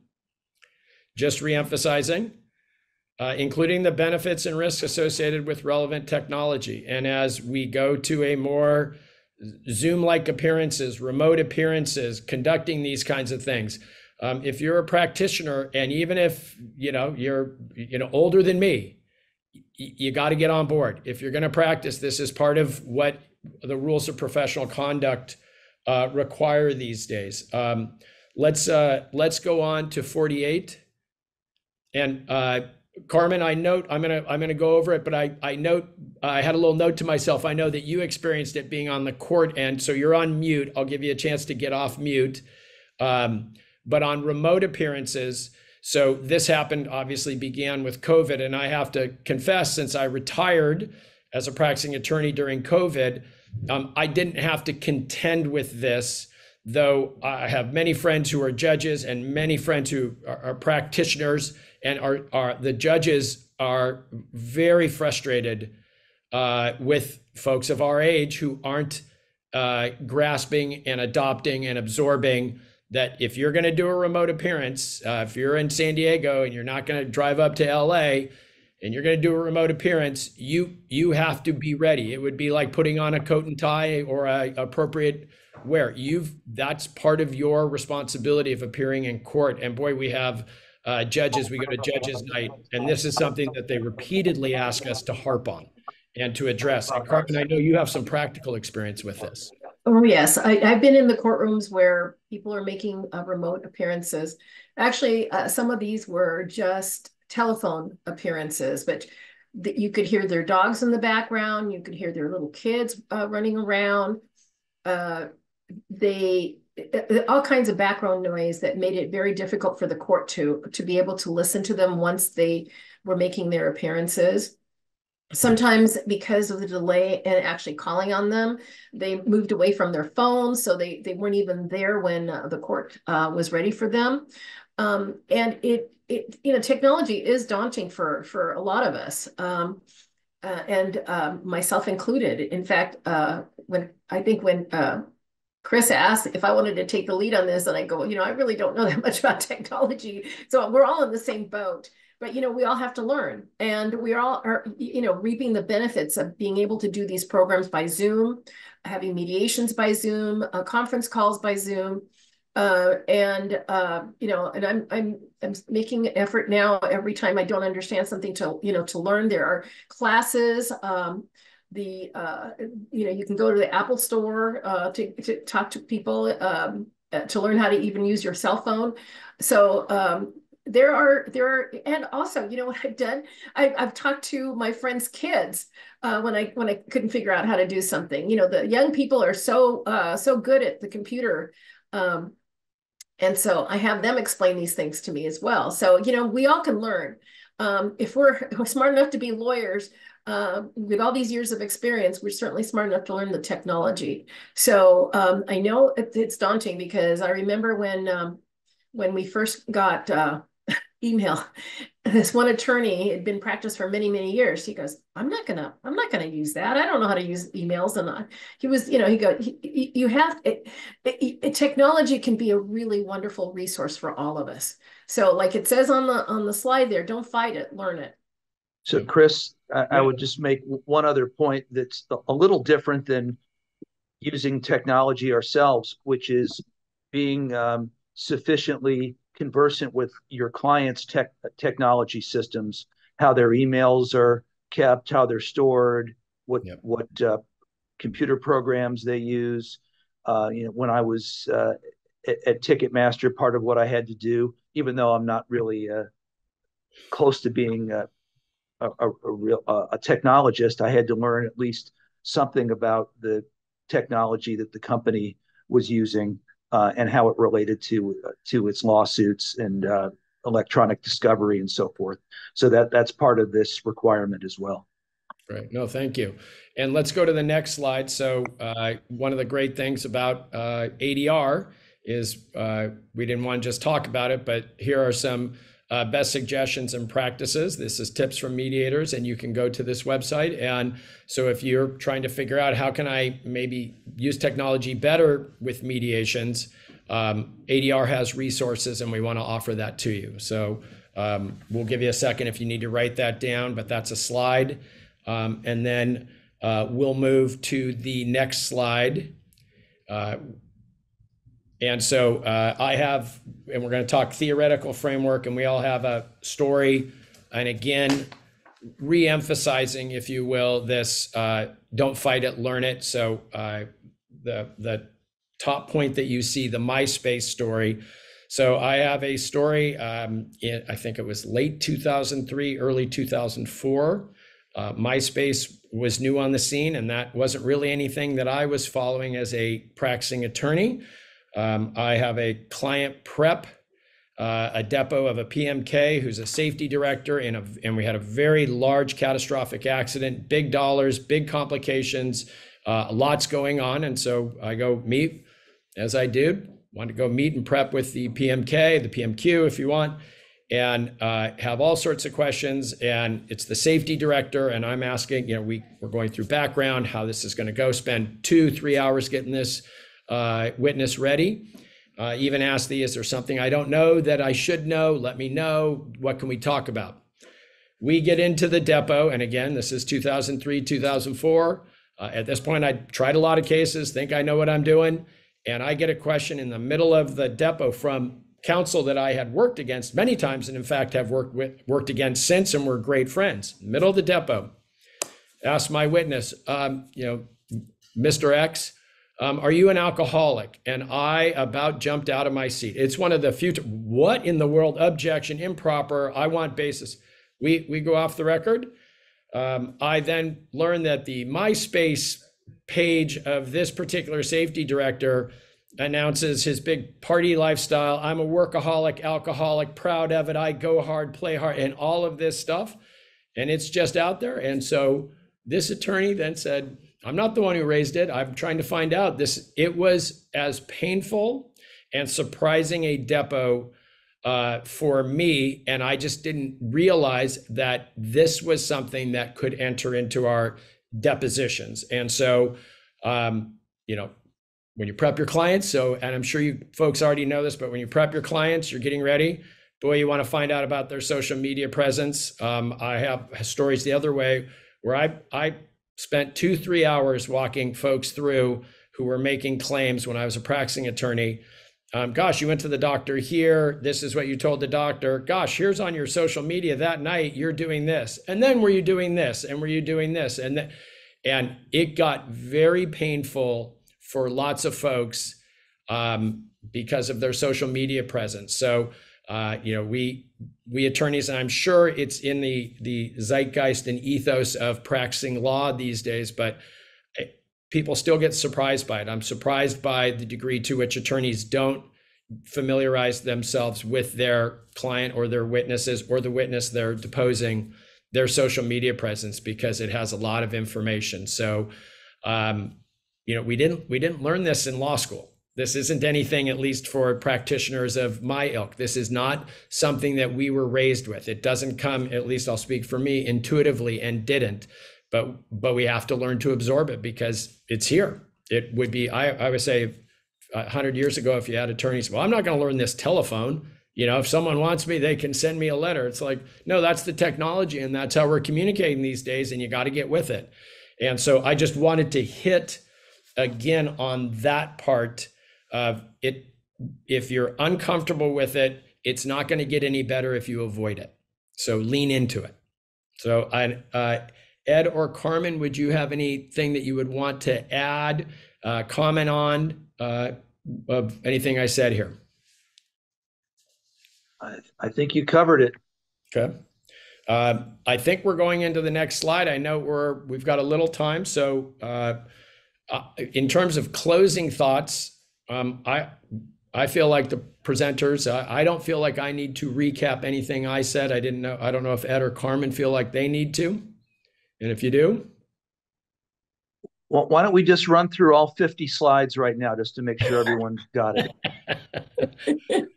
just reemphasizing, uh, including the benefits and risks associated with relevant technology. And as we go to a more Zoom like appearances, remote appearances, conducting these kinds of things. Um, if you're a practitioner and even if you know you're you know older than me you got to get on board if you're going to practice this is part of what the rules of professional conduct uh, require these days. Um, let's uh, let's go on to 48. And uh, Carmen, I note I'm gonna I'm gonna go over it, but I I note I had a little note to myself. I know that you experienced it being on the court end, so you're on mute. I'll give you a chance to get off mute. Um, but on remote appearances, so this happened obviously began with COVID, and I have to confess, since I retired as a practicing attorney during COVID, um, I didn't have to contend with this, though I have many friends who are judges and many friends who are, are practitioners, and are, are the judges are very frustrated uh, with folks of our age who aren't uh, grasping and adopting and absorbing that if you're going to do a remote appearance, uh, if you're in San Diego and you're not going to drive up to LA, and you're going to do a remote appearance, you you have to be ready. It would be like putting on a coat and tie or a appropriate wear. You've that's part of your responsibility of appearing in court. And boy, we have uh, judges. We go to judges night, and this is something that they repeatedly ask us to harp on and to address. And Carmen, I know you have some practical experience with this. Oh yes, I, have been in the courtrooms where people are making uh, remote appearances. Actually, uh, some of these were just telephone appearances, but that you could hear their dogs in the background. You could hear their little kids uh, running around. Uh, they uh, all kinds of background noise that made it very difficult for the court to to be able to listen to them once they were making their appearances. Sometimes because of the delay in actually calling on them, they moved away from their phones, so they they weren't even there when uh, the court uh, was ready for them. Um, and it it, you know, technology is daunting for for a lot of us, um, uh, and um, myself included. In fact, uh, when I think when uh, Chris asked if I wanted to take the lead on this, and I go, you know, I really don't know that <laughs> much about technology, so we're all in the same boat. But you know, we all have to learn, and we all are, you know, reaping the benefits of being able to do these programs by Zoom, having mediations by Zoom, uh, conference calls by Zoom. Uh, and uh, you know, and I'm I'm I'm making an effort now every time I don't understand something to you know to learn. There are classes. Um, the uh, you know you can go to the Apple Store uh, to to talk to people um, uh, to learn how to even use your cell phone. So um, there are there are and also you know <laughs> what I've done I, have talked to my friends' kids uh, when I when I couldn't figure out how to do something. You know the young people are so uh, so good at the computer. Um, And so I have them explain these things to me as well. So, you know, we all can learn. Um, if we're, we're <laughs> smart enough to be lawyers, uh, with all these years of experience, we're certainly smart enough to learn the technology. So um, I know it, it's daunting because I remember when um, when we first got uh, email, <laughs> this one attorney had been practiced for many many years. He goes, "I'm not gonna, I'm not gonna use that. I don't know how to use emails." And I, he was, you know, he go, "You have it, it, it, technology can be a really wonderful resource for all of us." So, like it says on the on the slide there, don't fight it, learn it. So, Chris, I, I would just make one other point that's a little different than using technology ourselves, which is being um, sufficiently conversant with your clients' tech technology systems, how their emails are kept, how they're stored, what yep. what uh, computer programs they use. Uh, you know, when I was uh, at, at, Ticketmaster, part of what I had to do, even though I'm not really uh, close to being a, a, a real a technologist, I had to learn at least something about the technology that the company was using and how it related to uh, to its lawsuits and uh, electronic discovery and so forth. So that that's part of this requirement as well. Right. No, thank you. And let's go to the next slide. So uh, one of the great things about uh, ADR is uh, we didn't want to just talk about it, but here are some uh, best suggestions and practices. This is tips from mediators, and you can go to this website. And so, if you're trying to figure out how can I maybe use technology better with mediations, um, ADR has resources, and we want to offer that to you. So um, we'll give you a second if you need to write that down, but that's a slide. Um, and then uh, we'll move to the next slide. Uh, and so uh, I have, and we're going to talk theoretical framework, and we all have a story. And again, re-emphasizing, if you will, this uh, don't fight it, learn it. So uh, the the top point that you see, the MySpace story. So I have a story. Um, in, I think it was late 2003, early 2004. Uh, MySpace was new on the scene, and that wasn't really anything that I was following as a practicing attorney. Um, I have a client prep, uh, a depo of a PMK who's a safety director, and, a, and we had a very large catastrophic accident, big dollars, big complications, uh, lots going on. And so I go meet, as I do, want to go meet and prep with the PMK, the PMQ if you want, and uh, have all sorts of questions. And it's the safety director, and I'm asking, you know, we, we're going through background, how this is going to go, spend two, three hours getting this uh, witness ready. Uh, even ask the, is there something I don't know that I should know? Let me know. What can we talk about? We get into the depo, and again, this is 2003, 2004. Uh, at this point, I tried a lot of cases, think I know what I'm doing, and I get a question in the middle of the depo from counsel that I had worked against many times, and in fact have worked with worked against since, and we're great friends. Middle of the depo, ask my witness, um, you know, Mr. X, um, are you an alcoholic? And I about jumped out of my seat. It's one of the few. What in the world? Objection, improper. I want basis. We we go off the record. Um, I then learned that the MySpace page of this particular safety director announces his big party lifestyle. I'm a workaholic, alcoholic, proud of it. I go hard, play hard, and all of this stuff. And it's just out there. And so this attorney then said, I'm not the one who raised it. I'm trying to find out this. It was as painful and surprising a depo uh, for me, and I just didn't realize that this was something that could enter into our depositions. And so, um, you know, when you prep your clients, so and I'm sure you folks already know this, but when you prep your clients, you're getting ready. Boy, you want to find out about their social media presence. Um, I have stories the other way where I I spent two, three hours walking folks through who were making claims when I was a practicing attorney. Um, gosh, you went to the doctor here. This is what you told the doctor. Gosh, here's on your social media that night you're doing this, and then were you doing this, and were you doing this, and th- and it got very painful for lots of folks um, because of their social media presence. So uh, you know, we we attorneys, and I'm sure it's in the the zeitgeist and ethos of practicing law these days, but eh, people still get surprised by it. I'm surprised by the degree to which attorneys don't familiarize themselves with their client or their witnesses or the witness they're deposing their social media presence because it has a lot of information so um, you know we didn't we didn't learn this in law school this isn't anything at least for practitioners of my ilk. This is not something that we were raised with. It doesn't come at least i'll speak for me intuitively and didn't but but we have to learn to absorb it because it's here. It would be i, I would say 100 years ago if you had attorneys well i'm not going to learn this telephone. You know if someone wants me they can send me a letter. It's like no that's the technology and that's how we're communicating these days and you got to get with it. And so i just wanted to hit again on that part of it if you're uncomfortable with it it's not going to get any better if you avoid it so lean into it so I, uh, ed or carmen would you have anything that you would want to add uh, comment on uh, of anything I said here? I, I think you covered it. Okay. Uh, I think we're going into the next slide. I know we're we've got a little time, so uh, uh, in terms of closing thoughts, um, I I feel like the presenters. I, I don't feel like I need to recap anything I said. I didn't know. I don't know if Ed or Carmen feel like they need to, and if you do, well, why don't we just run through all 50 slides right now just to make sure everyone got it? <laughs>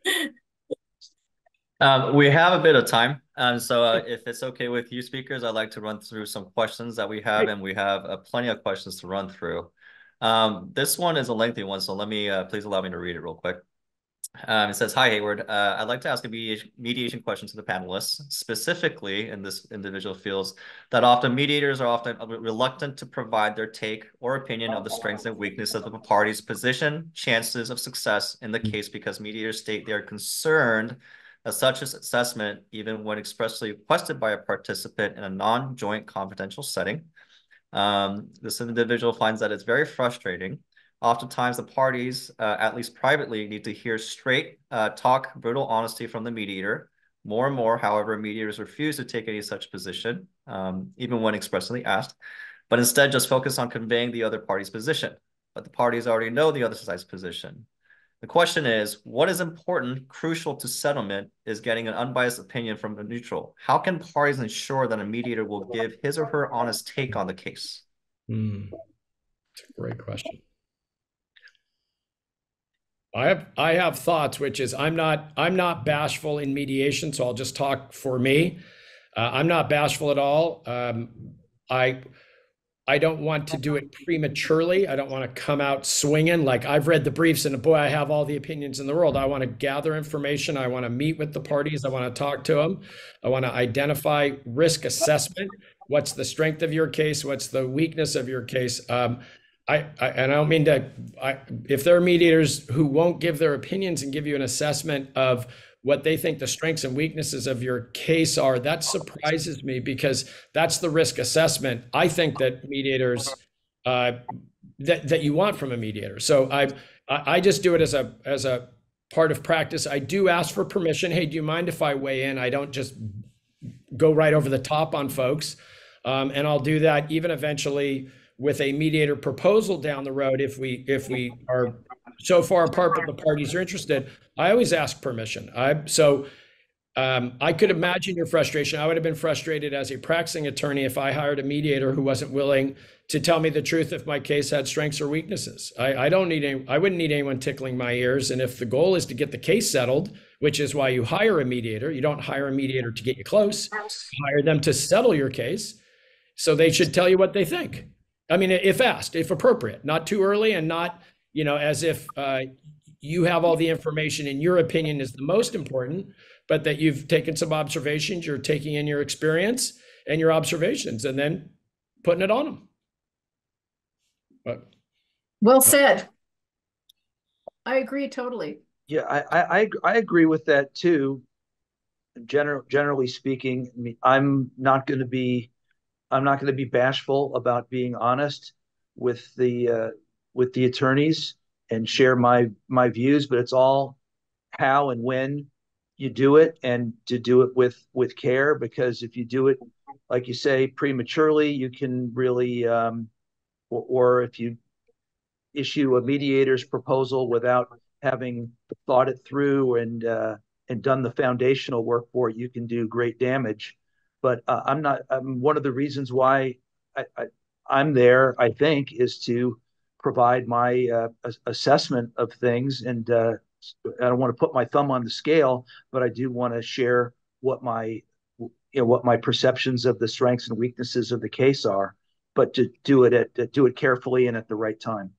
um, we have a bit of time. Um, so uh, if it's okay with you speakers, I'd like to run through some questions that we have, and we have uh, plenty of questions to run through. Um, this one is a lengthy one, so let me, uh, please allow me to read it real quick. Um, it says, hi, Hayward. Uh, I'd like to ask a mediation, question to the panelists. Specifically, in this individual feels that often mediators are often reluctant to provide their take or opinion of the strengths and weaknesses of the party's position, chances of success in the case because mediators state they are concerned that such assessment, even when expressly requested by a participant in a non-joint confidential setting, um, this individual finds that it's very frustrating Oftentimes, the parties, uh, at least privately, need to hear straight uh, talk, brutal honesty from the mediator. More and more, however, mediators refuse to take any such position, um, even when expressly asked, but instead just focus on conveying the other party's position. But the parties already know the other side's position. The question is, what is important, crucial to settlement is getting an unbiased opinion from a neutral. How can parties ensure that a mediator will give his or her honest take on the case? Mm, that's a great question. I have I have thoughts, which is I'm not I'm not bashful in mediation, so I'll just talk for me. Uh, I'm not bashful at all. Um, I I don't want to do it prematurely. I don't want to come out swinging like I've read the briefs and boy, I have all the opinions in the world. I want to gather information. I want to meet with the parties. I want to talk to them. I want to identify risk assessment. What's the strength of your case? What's the weakness of your case? Um, I, I, and I don't mean to. I, if there are mediators who won't give their opinions and give you an assessment of what they think the strengths and weaknesses of your case are, that surprises me because that's the risk assessment. I think that mediators uh, that that you want from a mediator. So I I just do it as a as a part of practice. I do ask for permission. Hey, do you mind if I weigh in? I don't just go right over the top on folks, um, and I'll do that even eventually with a mediator proposal down the road if we if we are so far apart but the parties are interested i always ask permission. I so um, i could imagine your frustration. I would have been frustrated as a practicing attorney if i hired a mediator who wasn't willing to tell me the truth if my case had strengths or weaknesses. I, I don't need any i wouldn't need anyone tickling my ears and if the goal is to get the case settled which is why you hire a mediator you don't hire a mediator to get you close you hire them to settle your case so they should tell you what they think. I mean, if asked, if appropriate, not too early and not, you know, as if uh, you have all the information and your opinion is the most important, but that you've taken some observations, you're taking in your experience and your observations and then putting it on them. But, well said. I agree totally. Yeah, I, I, I agree with that too. General, generally speaking, I mean, I'm not going to be I'm not going to be bashful about being honest with the uh, with the attorneys and share my my views, but it's all how and when you do it and to do it with with care because if you do it like you say prematurely you can really um, or, or if you issue a mediator's proposal without having thought it through and uh, and done the foundational work for it, you can do great damage. But uh, I'm not. I'm one of the reasons why I, I, I'm there. I think is to provide my uh, assessment of things, and uh, I don't want to put my thumb on the scale, but I do want to share what my you know what my perceptions of the strengths and weaknesses of the case are, but to do it at do it carefully and at the right time.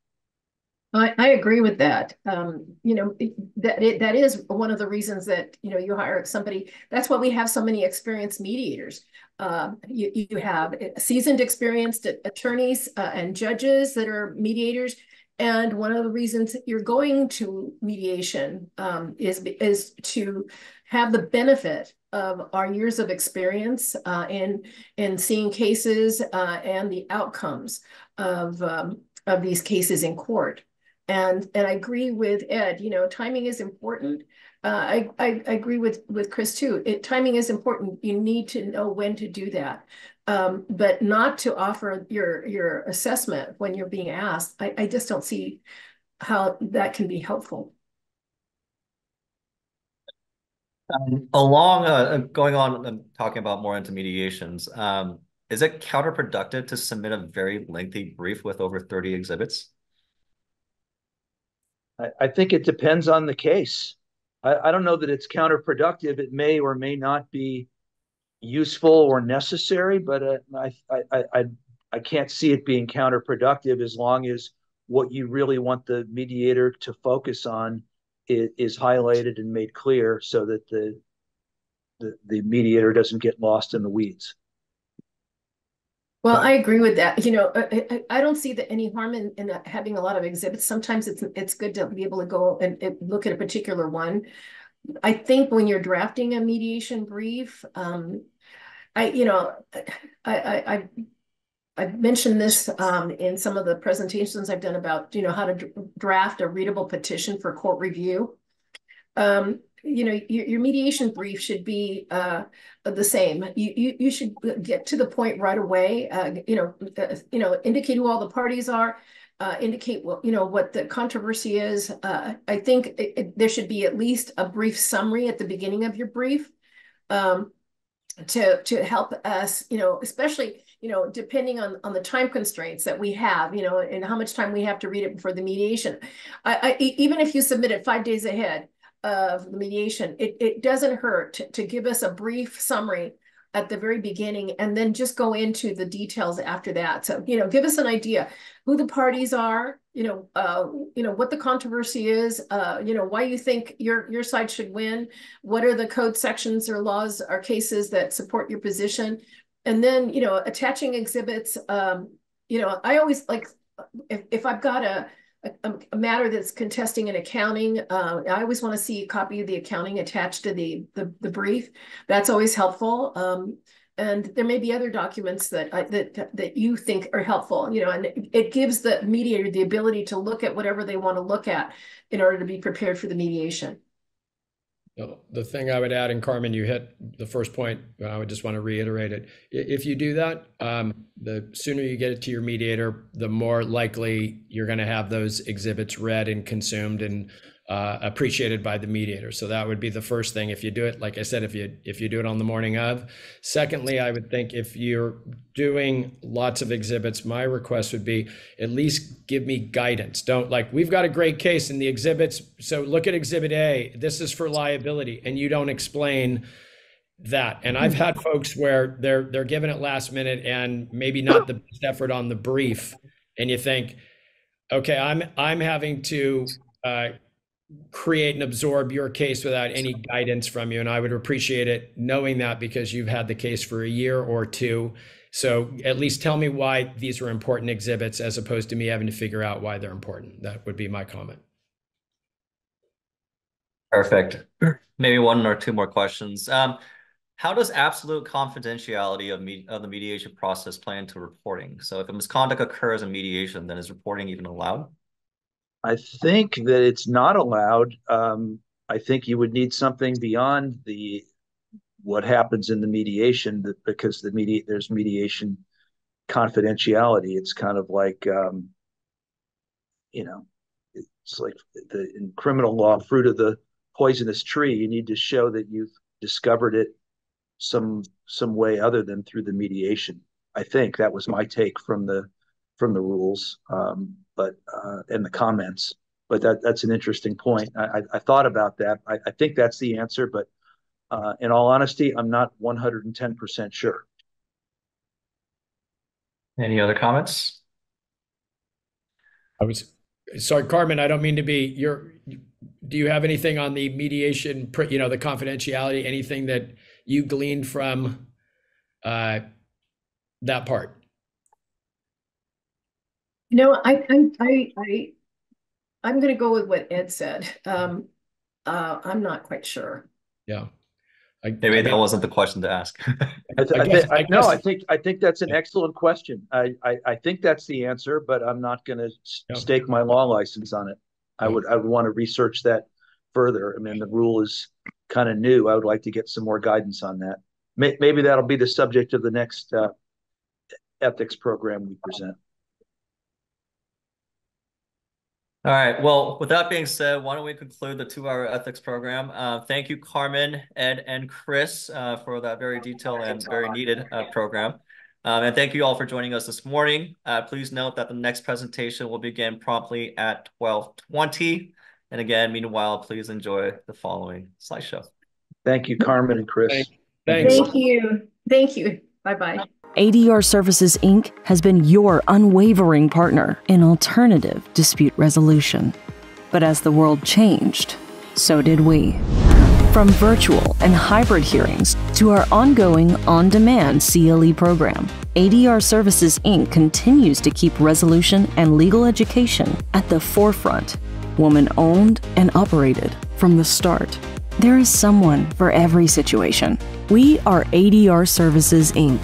I, I agree with that. Um, you know, that it, that is one of the reasons that, you know, you hire somebody. That's why we have so many experienced mediators. Uh, you, you have seasoned experienced attorneys uh, and judges that are mediators. And one of the reasons you're going to mediation um, is, is to have the benefit of our years of experience uh, in, in seeing cases uh, and the outcomes of, um, of these cases in court. And and I agree with Ed. You know, timing is important. Uh, I, I, I agree with with Chris too. It, timing is important. You need to know when to do that, um, but not to offer your your assessment when you're being asked. I, I just don't see how that can be helpful. Um, along uh, going on and talking about more into mediations, um, is it counterproductive to submit a very lengthy brief with over 30 exhibits? I, I think it depends on the case. I, I don't know that it's counterproductive. It may or may not be useful or necessary, but uh, I, I, I, I can't see it being counterproductive as long as what you really want the mediator to focus on is, is highlighted and made clear so that the, the, the mediator doesn't get lost in the weeds. Well, I agree with that. You know, I, I don't see that any harm in, in having a lot of exhibits. Sometimes it's it's good to be able to go and, and look at a particular one. I think when you're drafting a mediation brief, um, I you know, I I, I I've mentioned this um, in some of the presentations I've done about you know how to draft a readable petition for court review. Um, you know your, your mediation brief should be uh, the same. You, you you should get to the point right away uh, you know uh, you know indicate who all the parties are uh, indicate what you know what the controversy is. Uh, i think it, it, there should be at least a brief summary at the beginning of your brief um, to to help us you know especially you know depending on on the time constraints that we have you know and how much time we have to read it before the mediation. I, I even if you submit it five days ahead of the mediation, it, it doesn't hurt to, to give us a brief summary at the very beginning and then just go into the details after that. So, you know, give us an idea who the parties are, you know, uh, you know, what the controversy is, uh, you know, why you think your, your side should win, what are the code sections or laws or cases that support your position. And then, you know, attaching exhibits, um, you know, I always like, if, if I've got a, a, a, matter that's contesting an accounting. Uh, I always want to see a copy of the accounting attached to the the, the brief. That's always helpful. Um, and there may be other documents that I, that that you think are helpful. You know, and it, it gives the mediator the ability to look at whatever they want to look at in order to be prepared for the mediation. The thing I would add, and Carmen, you hit the first point, I would just want to reiterate it. If you do that, um, the sooner you get it to your mediator, the more likely you're going to have those exhibits read and consumed and uh, appreciated by the mediator. So that would be the first thing. If you do it, like I said, if you if you do it on the morning of. Secondly, I would think if you're doing lots of exhibits, my request would be at least give me guidance. Don't like we've got a great case in the exhibits. So look at Exhibit A. This is for liability, and you don't explain that. And I've had folks where they're they're giving it last minute and maybe not the best effort on the brief, and you think, okay, I'm I'm having to. Uh, create and absorb your case without any guidance from you. And I would appreciate it knowing that because you've had the case for a year or two. So at least tell me why these are important exhibits as opposed to me having to figure out why they're important. That would be my comment. Perfect. Maybe one or two more questions. Um, how does absolute confidentiality of, me of the mediation process play into reporting? So if a misconduct occurs in mediation, then is reporting even allowed? I think that it's not allowed. Um, I think you would need something beyond the what happens in the mediation that because the media there's mediation confidentiality. It's kind of like um, you know, it's like the in criminal law, fruit of the poisonous tree. You need to show that you've discovered it some some way other than through the mediation. I think that was my take from the from the rules, um, but uh, and the comments. But that that's an interesting point. I, I thought about that. I, I, think that's the answer, but uh, in all honesty, I'm not 110% sure. Any other comments? I was sorry, Carmen. I don't mean to be. You're. Do you have anything on the mediation? You know, the confidentiality. Anything that you gleaned from uh, that part? No, I, I, I, I I'm going to go with what Ed said. Um, uh, I'm not quite sure. Yeah. I, Maybe I that wasn't the question to ask. <laughs> I, th- I, guess, I, no, I think I think that's an excellent question. I, I, I think that's the answer, but I'm not going to yeah. stake my law license on it. I would I would want to research that further. I mean, the rule is kind of new. I would like to get some more guidance on that. Maybe that'll be the subject of the next uh, ethics program we present. All right. Well, with that being said, why don't we conclude the two-hour ethics program? Uh, thank you, Carmen, Ed, and Chris, uh, for that very detailed and very needed uh, program. Um, and thank you all for joining us this morning. Uh, please note that the next presentation will begin promptly at 1220. And again, meanwhile, please enjoy the following slideshow. Thank you, Carmen and Chris. Thanks. Thank you. Thank you. Bye-bye. ADR Services Inc. has been your unwavering partner in alternative dispute resolution. But as the world changed, so did we. From virtual and hybrid hearings to our ongoing on demand CLE program, ADR Services Inc. continues to keep resolution and legal education at the forefront, woman owned and operated from the start. There is someone for every situation. We are ADR Services Inc